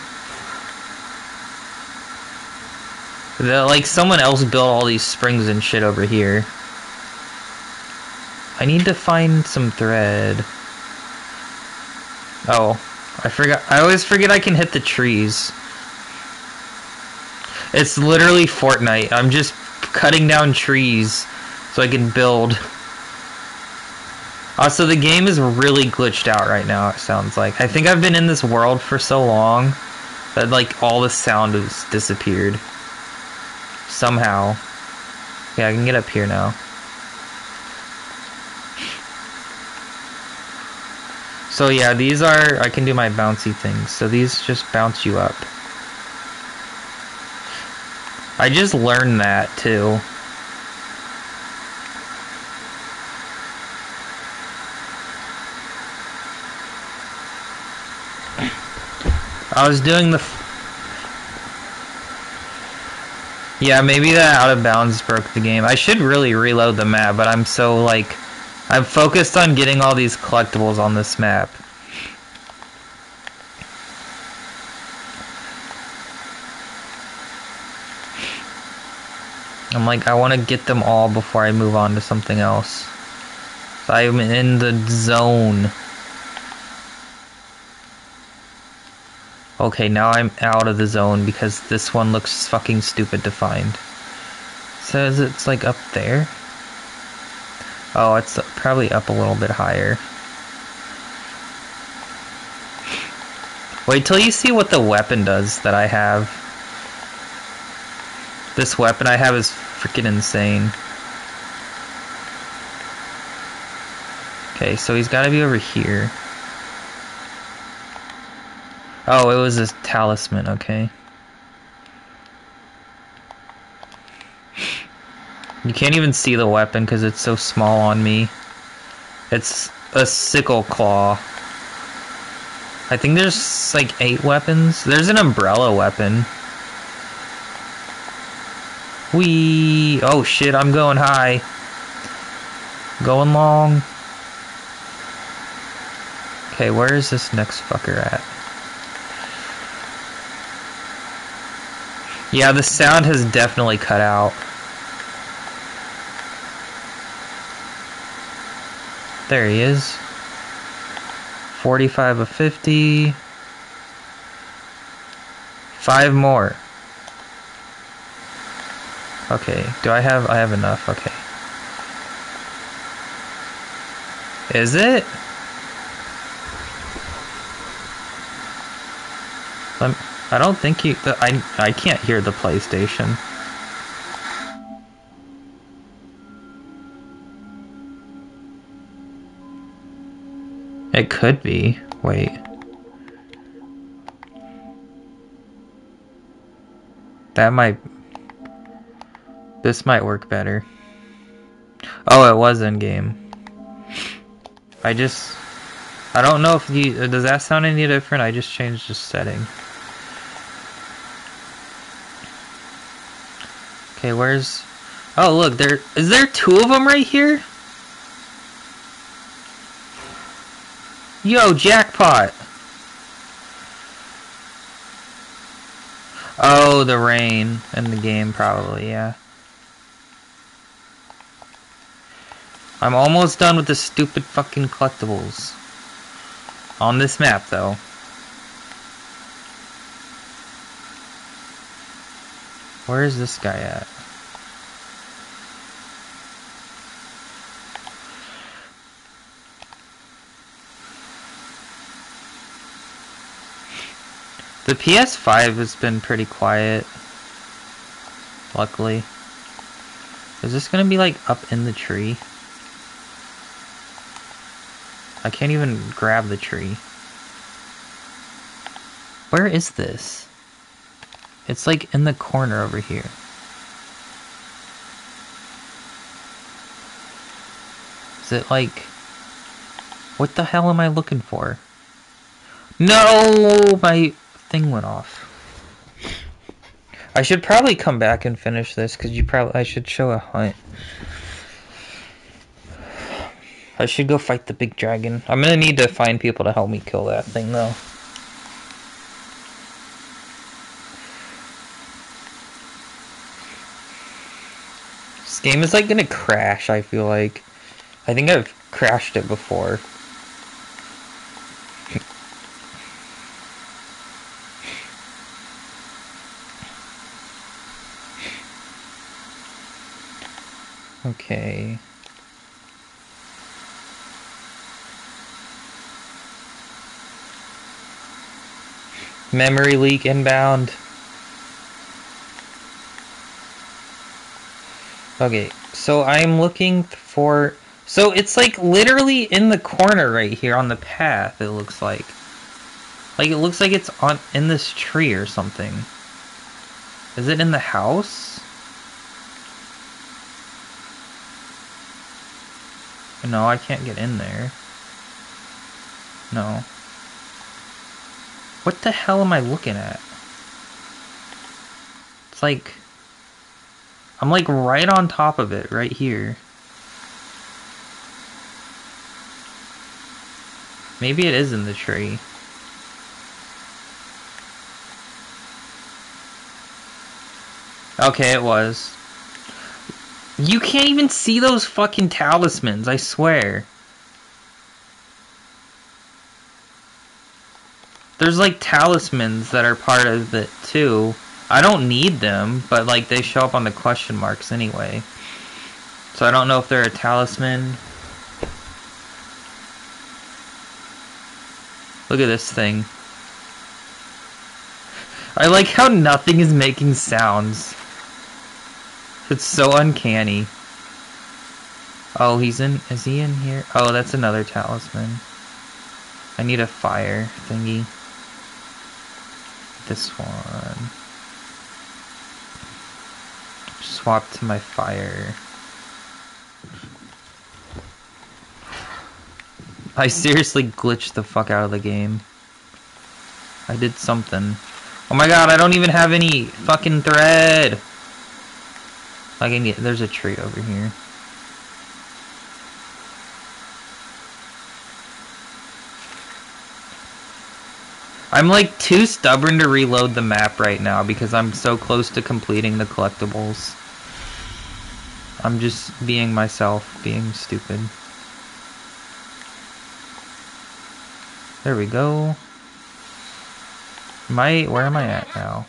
the, like someone else built all these springs and shit over here. I need to find some thread. Oh, I forgot. I always forget I can hit the trees. It's literally Fortnite. I'm just cutting down trees So I can build. Uh, also, the game is really glitched out right now, it sounds like. I think I've been in this world for so long that, like, all the sound has disappeared. Somehow. Yeah, I can get up here now. So yeah, these are, I can do my bouncy things. So these just bounce you up. I just learned that too. I was doing the. Yeah, maybe that out of bounds broke the game. I should really reload the map, but I'm so like. I'm focused on getting all these collectibles on this map. I'm like, I want to get them all before I move on to something else. So I'm in the zone. Okay, now I'm out of the zone because this one looks fucking stupid to find. Says it's like up there. Oh, it's probably up a little bit higher. Wait till you see what the weapon does that I have. This weapon I have is freaking insane. Okay, so he's gotta be over here. Oh, it was a talisman, okay. You can't even see the weapon because it's so small on me. It's a sickle claw. I think there's like eight weapons. There's an umbrella weapon. Wee! Oh shit, I'm going high. Going long. Okay, where is this next fucker at? Yeah, the sound has definitely cut out. There he is. 45 of 50. Five more. Okay, do I have, I have enough, okay. Is it? Let I don't think you, I, I can't hear the PlayStation. It could be. Wait. That might... This might work better. Oh, it was in-game. I just... I don't know if you... Does that sound any different? I just changed the setting. Okay, where's... Oh, look, there... Is there two of them right here? Yo, jackpot! Oh, the rain in the game, probably, yeah. I'm almost done with the stupid fucking collectibles. On this map, though. Where is this guy at? The PS5 has been pretty quiet. Luckily. Is this gonna be like up in the tree? I can't even grab the tree. Where is this? It's like in the corner over here. Is it like... What the hell am I looking for? No! My thing went off. I should probably come back and finish this because you probably I should show a hunt. I should go fight the big dragon. I'm gonna need to find people to help me kill that thing though. Game is like gonna crash, I feel like. I think I've crashed it before. Okay. Memory leak inbound. Okay, so I'm looking for. So it's like literally in the corner right here on the path. It looks like, like it looks like it's on in this tree or something. Is it in the house? No, I can't get in there. No. What the hell am I looking at? It's like... I'm like right on top of it, right here. Maybe it is in the tree. Okay, it was. You can't even see those fucking talismans, I swear. There's like talismans that are part of it too. I don't need them, but like they show up on the question marks anyway. So I don't know if they're a talisman. Look at this thing. I like how nothing is making sounds. It's so uncanny. Oh, he's in. Is he in here? Oh, that's another talisman. I need a fire thingy. This one. Swap to my fire. I seriously glitched the fuck out of the game. I did something. Oh my god, I don't even have any fucking thread! I can get. There's a tree over here. I'm like too stubborn to reload the map right now because I'm so close to completing the collectibles. I'm just being myself, being stupid. There we go. I, where am I at now?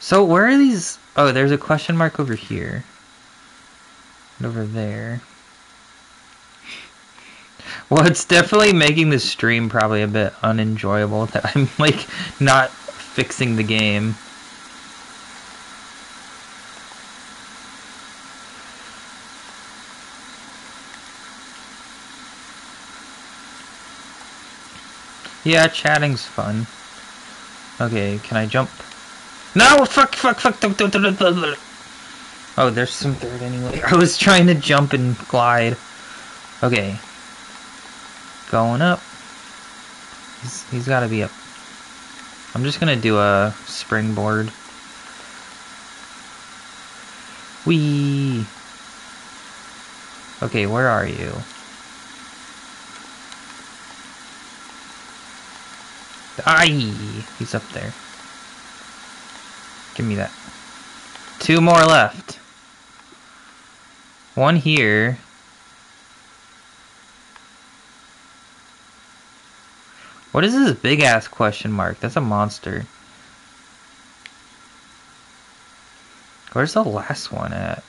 So where are these Oh, there's a question mark over here. And over there. Well, it's definitely making the stream probably a bit unenjoyable that I'm, like, not fixing the game. Yeah, chatting's fun. Okay, can I jump? No! Fuck, fuck, fuck! Oh, there's some dirt anyway. I was trying to jump and glide. Okay. Going up. He's, he's gotta be up. I'm just gonna do a springboard. Wee. Okay, where are you? Aye! He's up there. Give me that. Two more left. One here. What is this big ass question mark? That's a monster. Where's the last one at?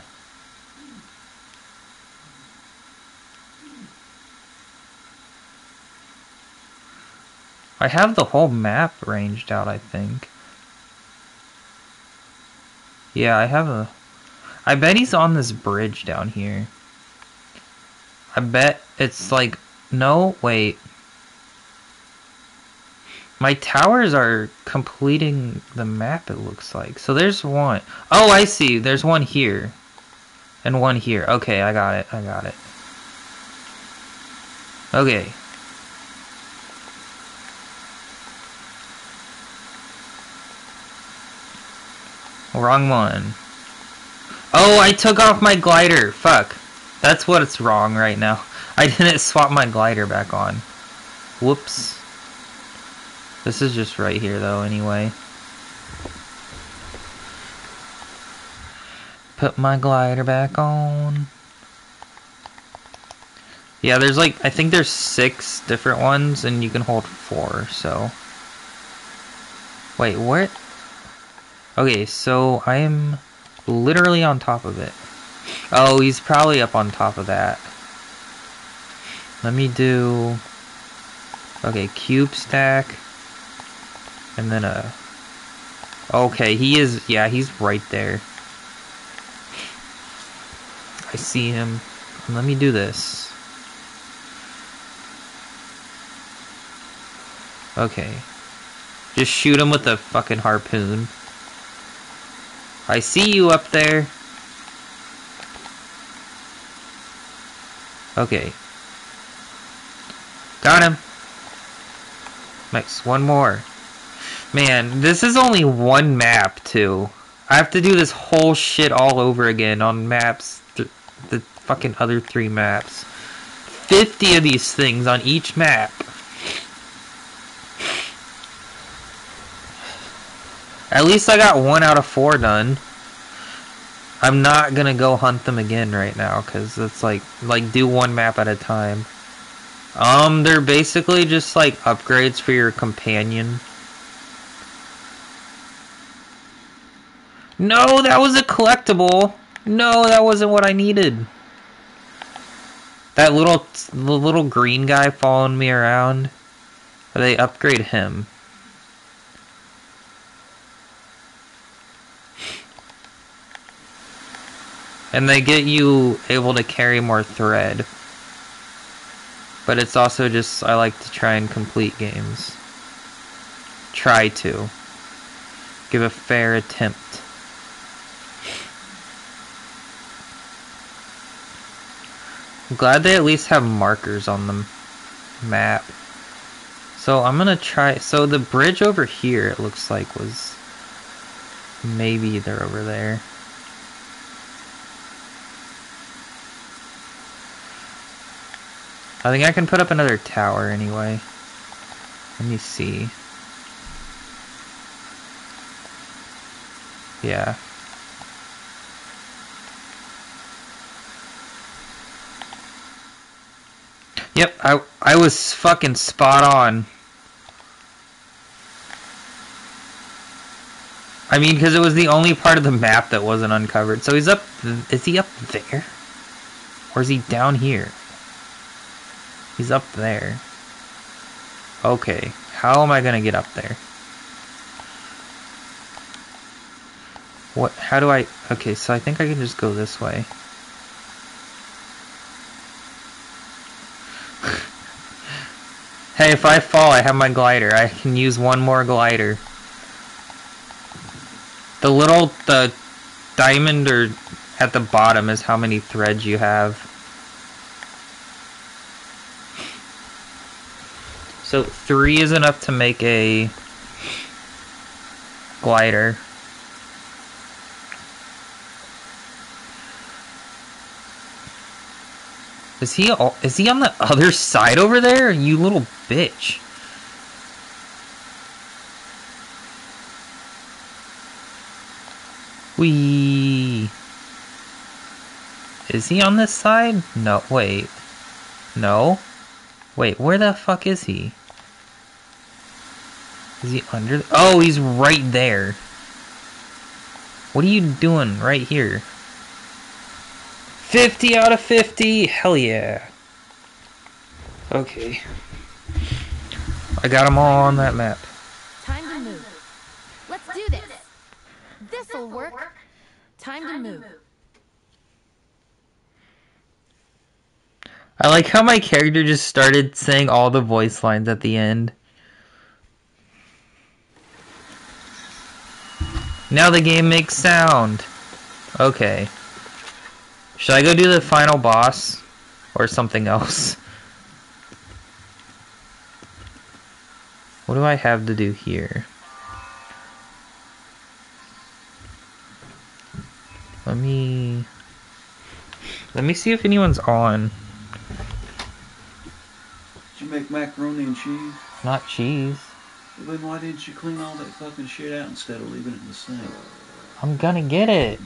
I have the whole map ranged out, I think. Yeah, I have a... I bet he's on this bridge down here. I bet it's like... No, wait. My towers are completing the map, it looks like. So there's one. Oh, I see. There's one here. And one here. Okay, I got it. I got it. Okay. Wrong one. Oh, I took off my glider. Fuck. That's what's wrong right now. I didn't swap my glider back on. Whoops. This is just right here though anyway. Put my glider back on. Yeah, there's like, I think there's six different ones and you can hold four, so. Wait, what? Okay, so I am literally on top of it. Oh, he's probably up on top of that. Let me do... Okay, cube stack. And then a... Okay, he is... Yeah, he's right there. I see him. Let me do this. Okay. Just shoot him with a fucking harpoon. I see you up there. Okay. Got him. Nice. One more. Man, this is only one map, too. I have to do this whole shit all over again on maps. Th the fucking other three maps. 50 of these things on each map. At least I got one out of four done. I'm not gonna go hunt them again right now, because it's like, like, do one map at a time. Um, they're basically just like upgrades for your companion. No, that was a collectible. No, that wasn't what I needed. That little, the little green guy following me around. They upgrade him. And they get you able to carry more thread. But it's also just, I like to try and complete games. Try to. Give a fair attempt. I'm glad they at least have markers on the map. So I'm gonna try, so the bridge over here it looks like was, maybe they're over there. I think I can put up another tower anyway. Let me see. Yeah. Yep, I I was fucking spot on. I mean, because it was the only part of the map that wasn't uncovered. So he's up. Is he up there? Or is he down here? He's up there. Okay, how am I gonna get up there? What, how do I, okay, so I think I can just go this way. hey, if I fall, I have my glider. I can use one more glider. The little, the diamond or at the bottom is how many threads you have. So three is enough to make a glider. Is he all, is he on the other side over there? You little bitch. We Is he on this side? No, wait. No. Wait, where the fuck is he? Is he under? Oh, he's right there. What are you doing right here? 50 out of 50! Hell yeah. Okay. I got them all on that map. Time to move. Let's do this. This'll work. Time to move. I like how my character just started saying all the voice lines at the end. Now the game makes sound. Okay. Should I go do the final boss? Or something else? What do I have to do here? Let me... Let me see if anyone's on. Did you make macaroni and cheese? Not cheese. Well, then why didn't you clean all that fucking shit out instead of leaving it in the sink? I'm gonna get it.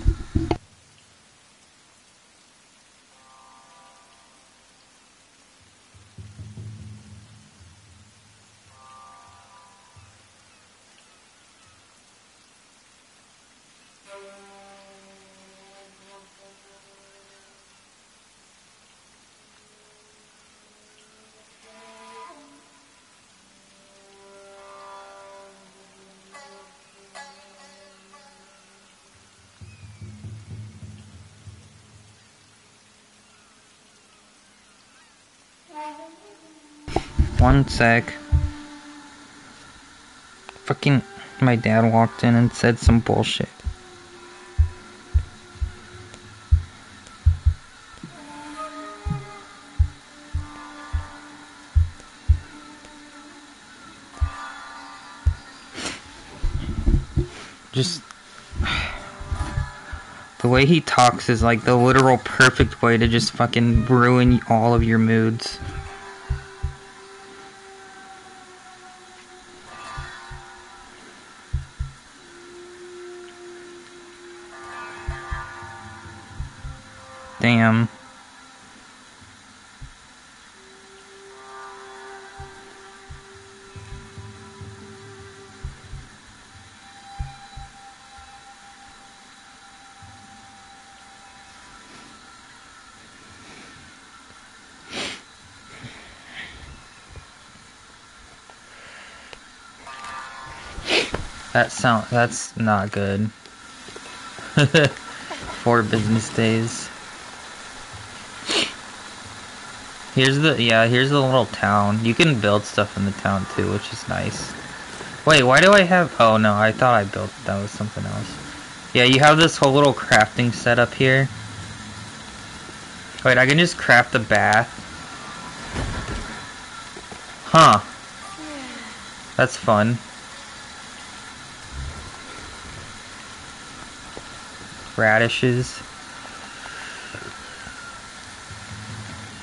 One sec. Fucking my dad walked in and said some bullshit. Just the way he talks is like the literal perfect way to just fucking ruin all of your moods. That sound that's not good. Four business days. Here's the yeah, here's the little town. You can build stuff in the town too, which is nice. Wait, why do I have oh no, I thought I built that was something else. Yeah, you have this whole little crafting setup here. Wait, I can just craft the bath. Huh. That's fun. Radishes.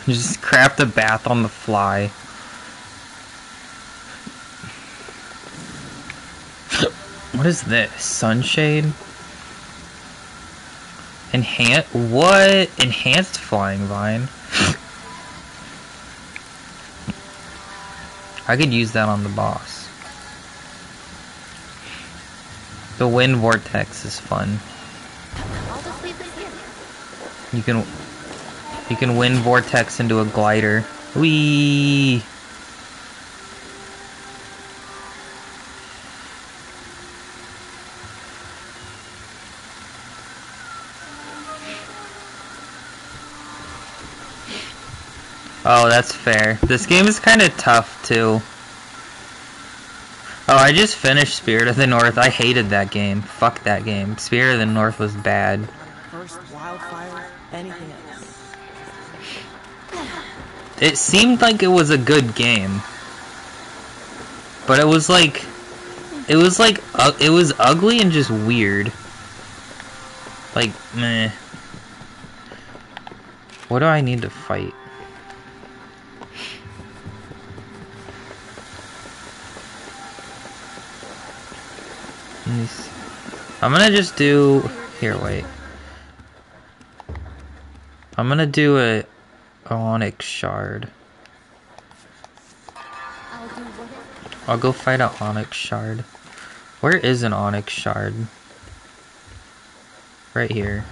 Just craft a bath on the fly. what is this? Sunshade? Enhance what? Enhanced flying vine. I could use that on the boss. The wind vortex is fun. I'll just leave this here. You can you can wind vortex into a glider. Whee! Oh, that's fair. This game is kind of tough, too. Oh, I just finished Spirit of the North. I hated that game. Fuck that game. Spirit of the North was bad. It seemed like it was a good game. But it was like it was like uh, it was ugly and just weird. Like meh. What do I need to fight? I'm gonna just do here wait. I'm gonna do a Onyx Shard. I'll do whatever. I'll go fight an Onyx Shard. Where is an Onyx Shard? Right here.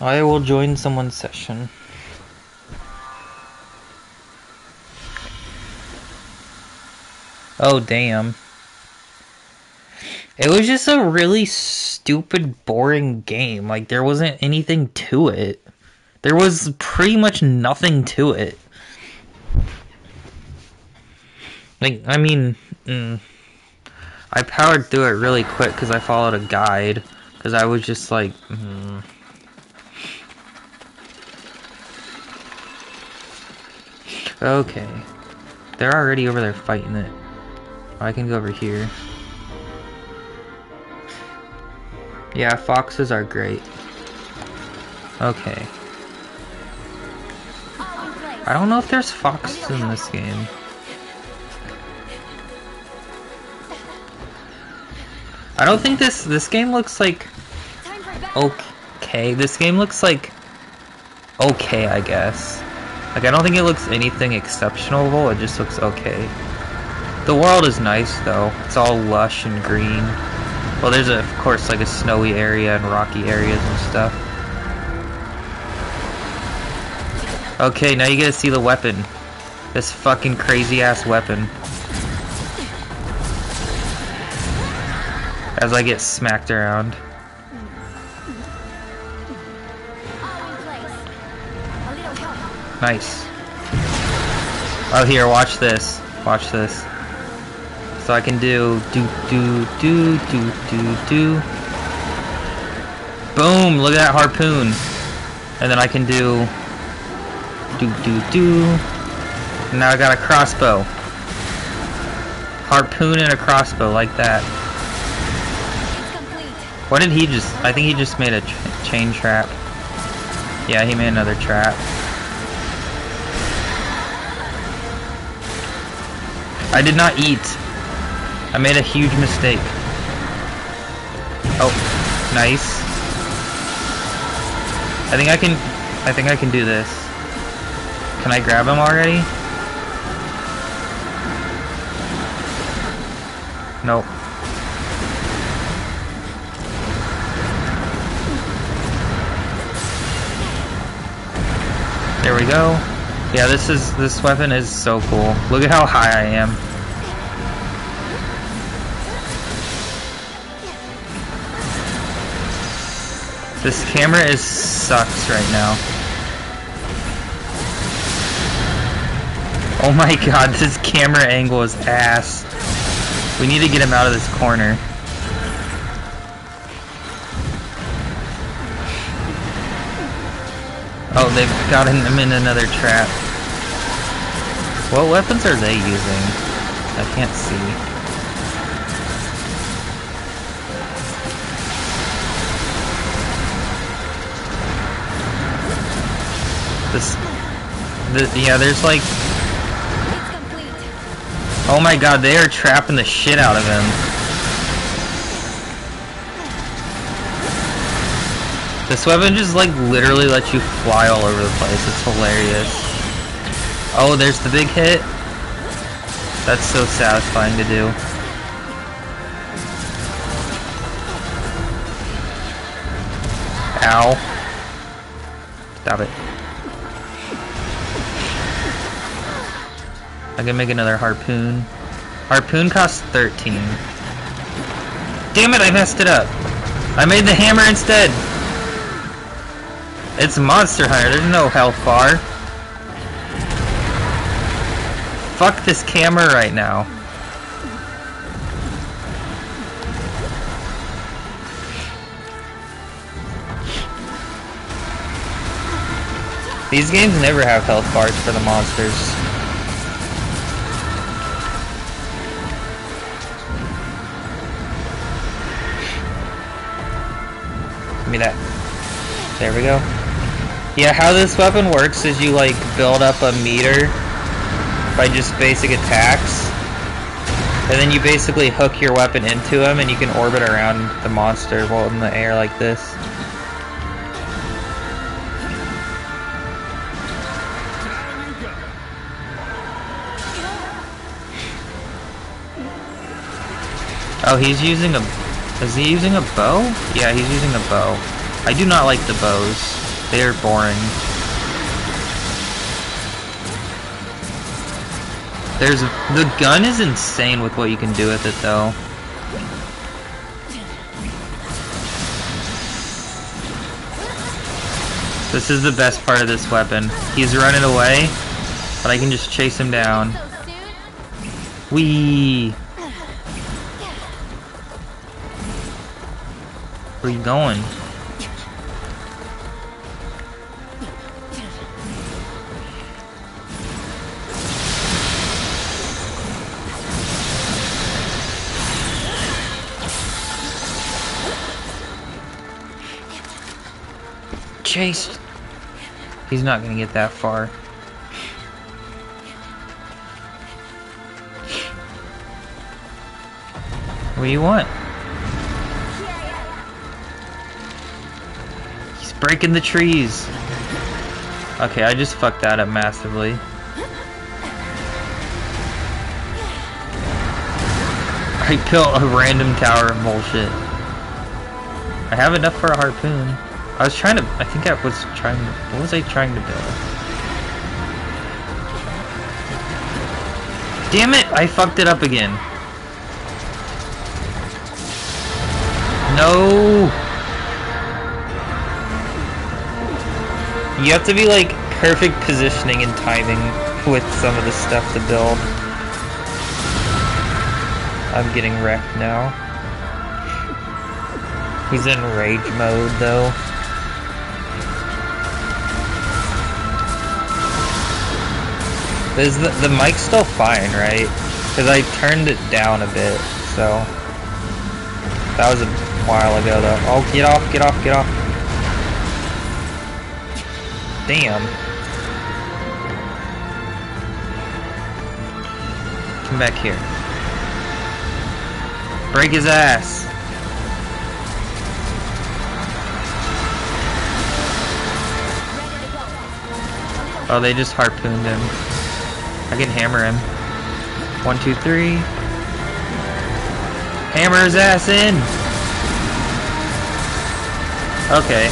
I will join someone's session. Oh, damn. It was just a really stupid, boring game. Like, there wasn't anything to it. There was pretty much nothing to it. Like, I mean, mm, I powered through it really quick because I followed a guide. Because I was just like, mm. okay. They're already over there fighting it. I can go over here. Yeah, foxes are great. Okay. I don't know if there's foxes in this game. I don't think this this game looks like okay. This game looks like okay, I guess. Like I don't think it looks anything exceptional. It just looks okay. The world is nice though. It's all lush and green. Well, there's a, of course like a snowy area and rocky areas and stuff. Okay, now you get to see the weapon. This fucking crazy ass weapon. As I get smacked around. Nice. Oh, here, watch this. Watch this. So I can do do do do do do do. Boom! Look at that harpoon. And then I can do do do do. Now I got a crossbow. Harpoon and a crossbow like that. What did he just? I think he just made a ch chain trap. Yeah, he made another trap. I did not eat. I made a huge mistake. Oh, nice. I think I can. I think I can do this. Can I grab him already? Nope. There we go. Yeah, this is this weapon is so cool. Look at how high I am. This camera is sucks right now. Oh my god, this camera angle is ass. We need to get him out of this corner. Oh, they've gotten him in another trap. What weapons are they using? I can't see. This, the, yeah, there's like. Oh my god, they are trapping the shit out of him. This weapon just like literally lets you fly all over the place. It's hilarious. Oh, there's the big hit. That's so satisfying to do. Ow. I can make another harpoon. Harpoon costs 13. Damn it, I messed it up. I made the hammer instead. It's Monster Hunter, there's no health bar. Fuck this camera right now. These games never have health bars for the monsters. Me that. There we go. Yeah, how this weapon works is you like build up a meter by just basic attacks. And then you basically hook your weapon into him and you can orbit around the monster while in the air like this. Oh, he's using a... Is he using a bow? Yeah, he's using a bow. I do not like the bows. They are boring. There's... The gun is insane with what you can do with it, though. This is the best part of this weapon. He's running away, but I can just chase him down. Wee. Where you going? Chase. He's not gonna get that far. What do you want? He's breaking the trees. Okay, I just fucked that up massively. I built a random tower of bullshit. I have enough for a harpoon. I was trying to, I think I was trying, to, what was I trying to build? Damn it, I fucked it up again. No! You have to be like perfect positioning and timing with some of the stuff to build. I'm getting wrecked now. He's in rage mode though. Is the, the mic still fine, right? Because I turned it down a bit, so... That was a while ago though. Oh, get off, get off, get off. Damn. Come back here. Break his ass. Oh, they just harpooned him. I can hammer him. One, two, three. Hammer his ass in! Okay.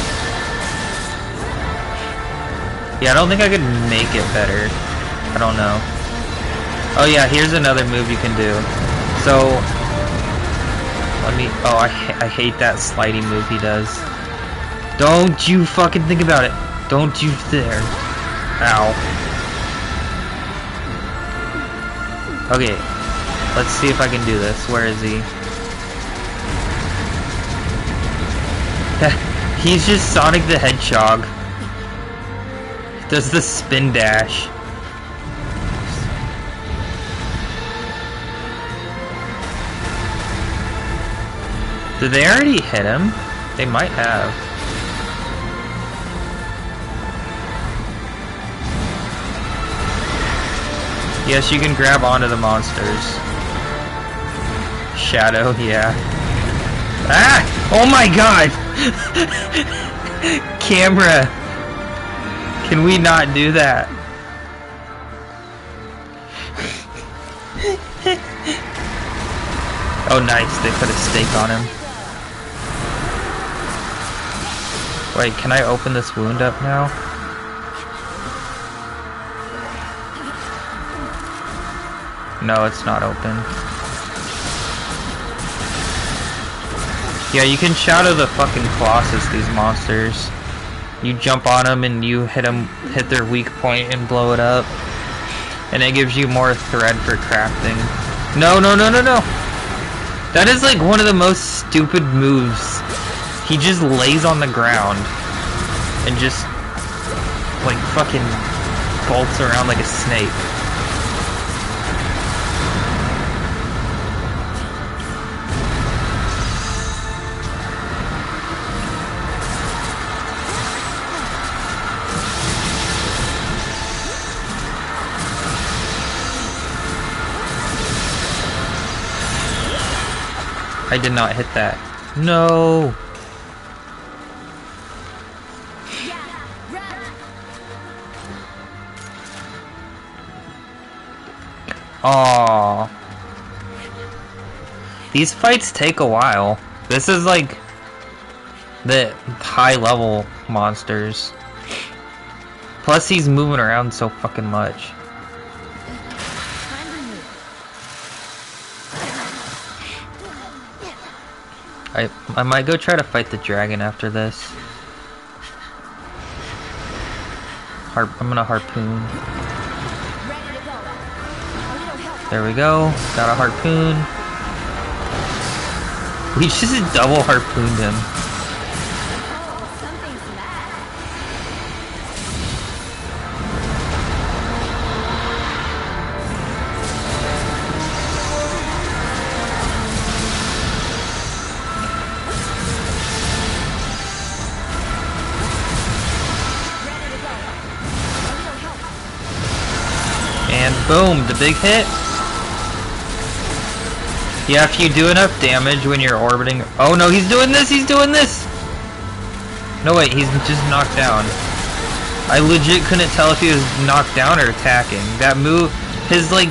Yeah, I don't think I could make it better. I don't know. Oh yeah, here's another move you can do. So, let me, oh, I, I hate that sliding move he does. Don't you fucking think about it. Don't you dare. Ow. Okay, let's see if I can do this. Where is he? He's just Sonic the Hedgehog. Does the spin dash. Did they already hit him? They might have. Yes, you can grab onto the monsters. Shadow, yeah. Ah! Oh my god! Camera! Can we not do that? oh nice, they put a stake on him. Wait, can I open this wound up now? No, it's not open. Yeah, you can shadow the fucking Colossus, these monsters. You jump on them and you hit them, hit their weak point and blow it up. And it gives you more thread for crafting. No, no, no, no, no! That is like one of the most stupid moves. He just lays on the ground and just like fucking bolts around like a snake. I did not hit that. No! Aww. These fights take a while. This is like the high level monsters. Plus he's moving around so fucking much. I I might go try to fight the dragon after this. I'm gonna harpoon. There we go. Got a harpoon. We just double harpooned him. Boom, the big hit. Yeah, if you do enough damage when you're orbiting... Oh no, he's doing this! He's doing this! No wait, he's just knocked down. I legit couldn't tell if he was knocked down or attacking. That move... His, like,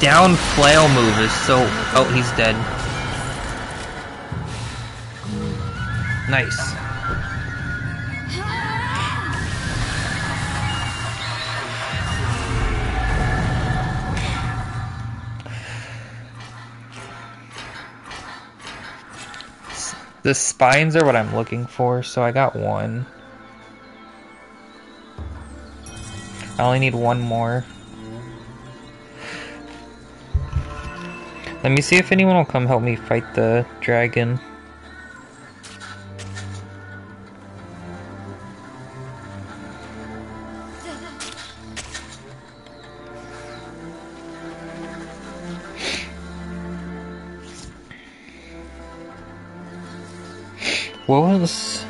down flail move is so... Oh, he's dead. Nice. The spines are what I'm looking for, so I got one. I only need one more. Let me see if anyone will come help me fight the dragon. What was...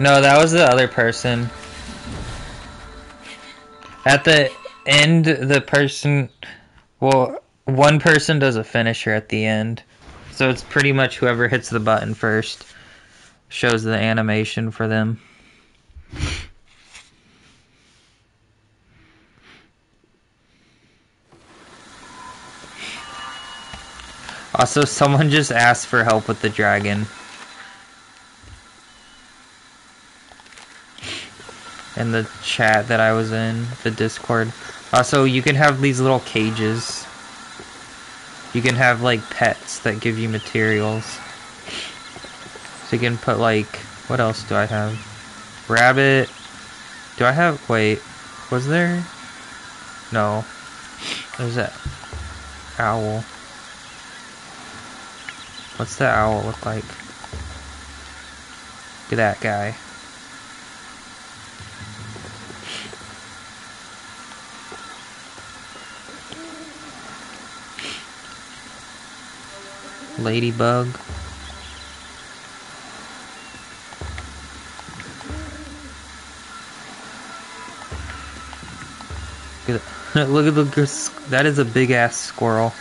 No, that was the other person. At the end, the person... Well, one person does a finisher at the end. So it's pretty much whoever hits the button first shows the animation for them. Also, someone just asked for help with the dragon. In the chat that I was in, the Discord. Also, you can have these little cages. You can have, like, pets that give you materials. So you can put, like, what else do I have? Rabbit. Do I have, wait, was there? No. There's that owl. What's that owl look like? Look at that guy. Ladybug. Look at, look at the that is a big ass squirrel.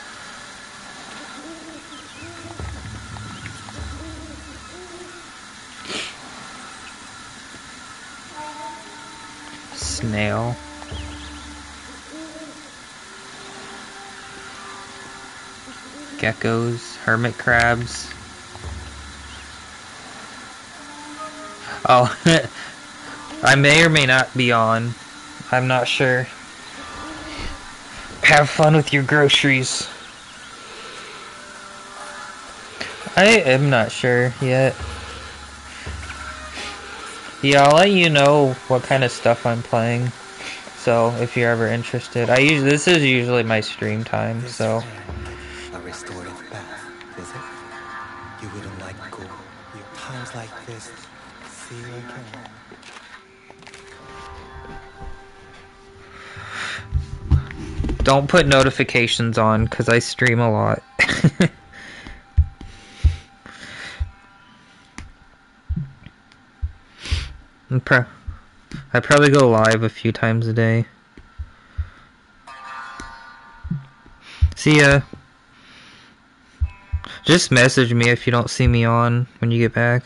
Snail. Geckos, hermit crabs. Oh, I may or may not be on. I'm not sure. Have fun with your groceries. I am not sure yet. Yeah, I'll let you know what kind of stuff I'm playing. So, if you're ever interested. I usually this is usually my stream time, so A restorative bath, is it? You wouldn't like go. Times like this, see you again. don't put notifications on cuz I stream a lot. I probably go live a few times a day. See ya. Just message me if you don't see me on when you get back.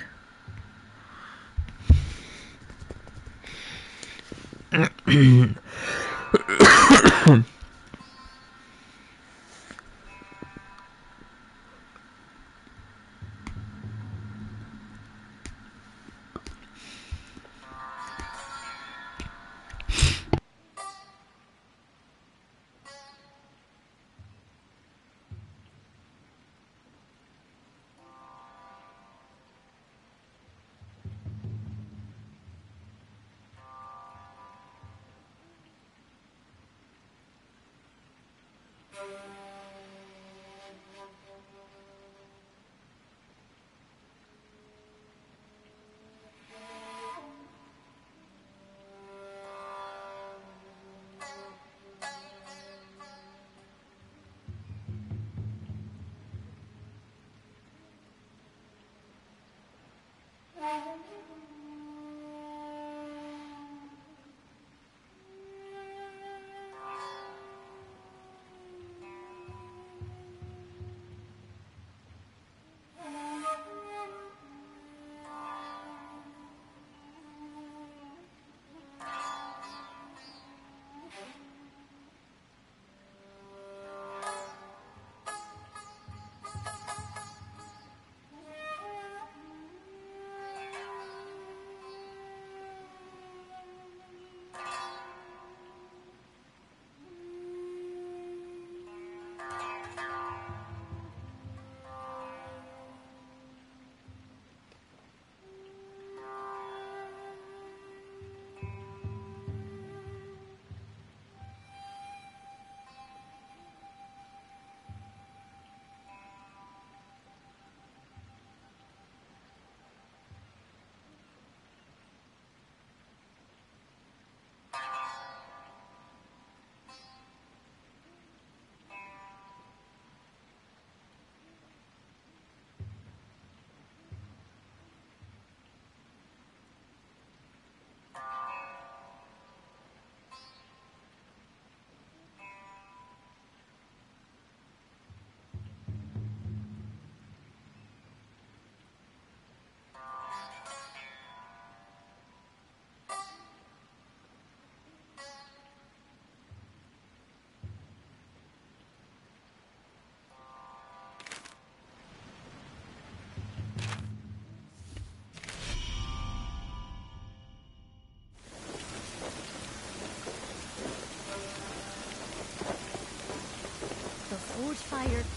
Force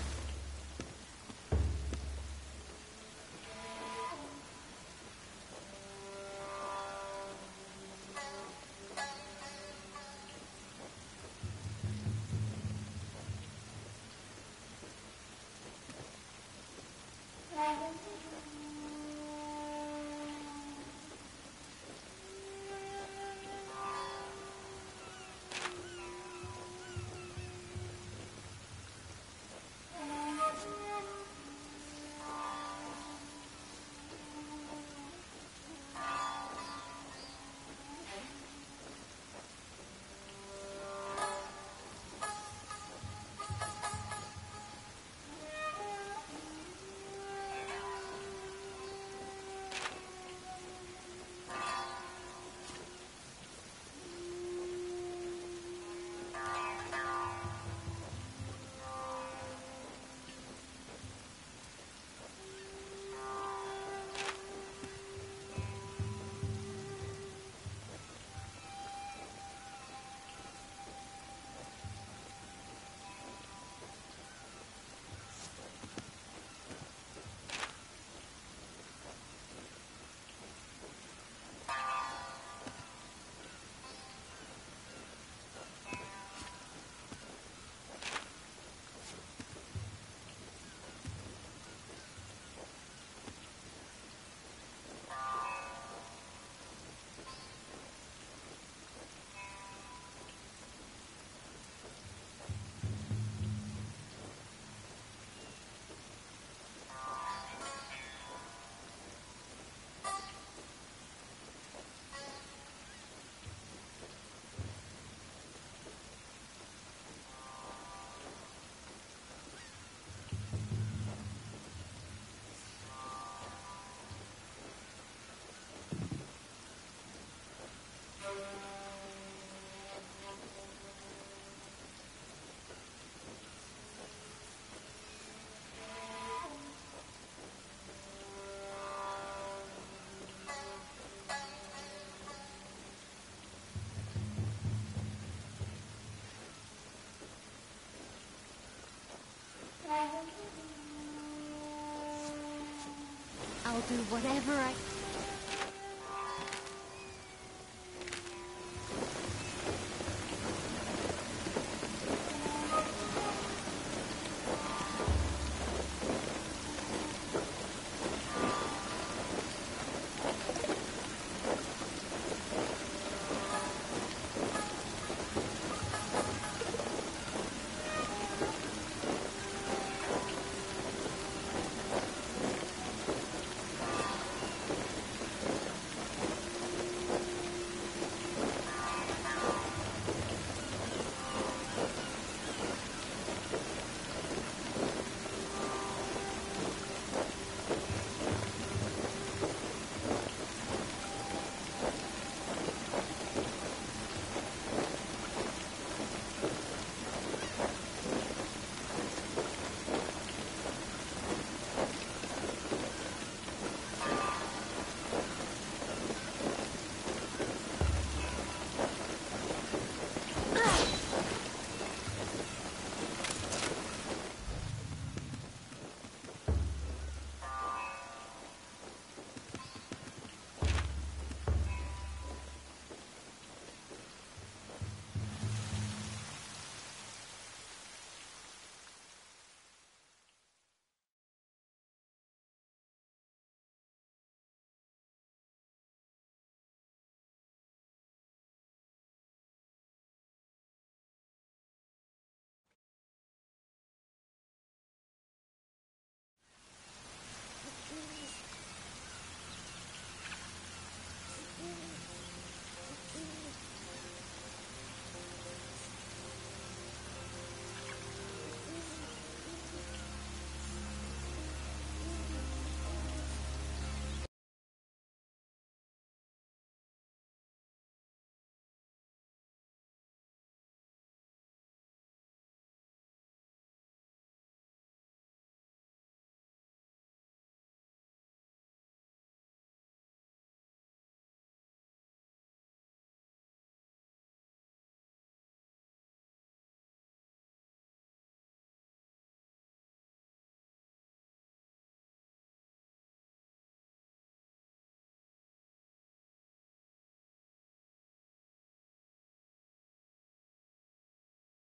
I'll do whatever I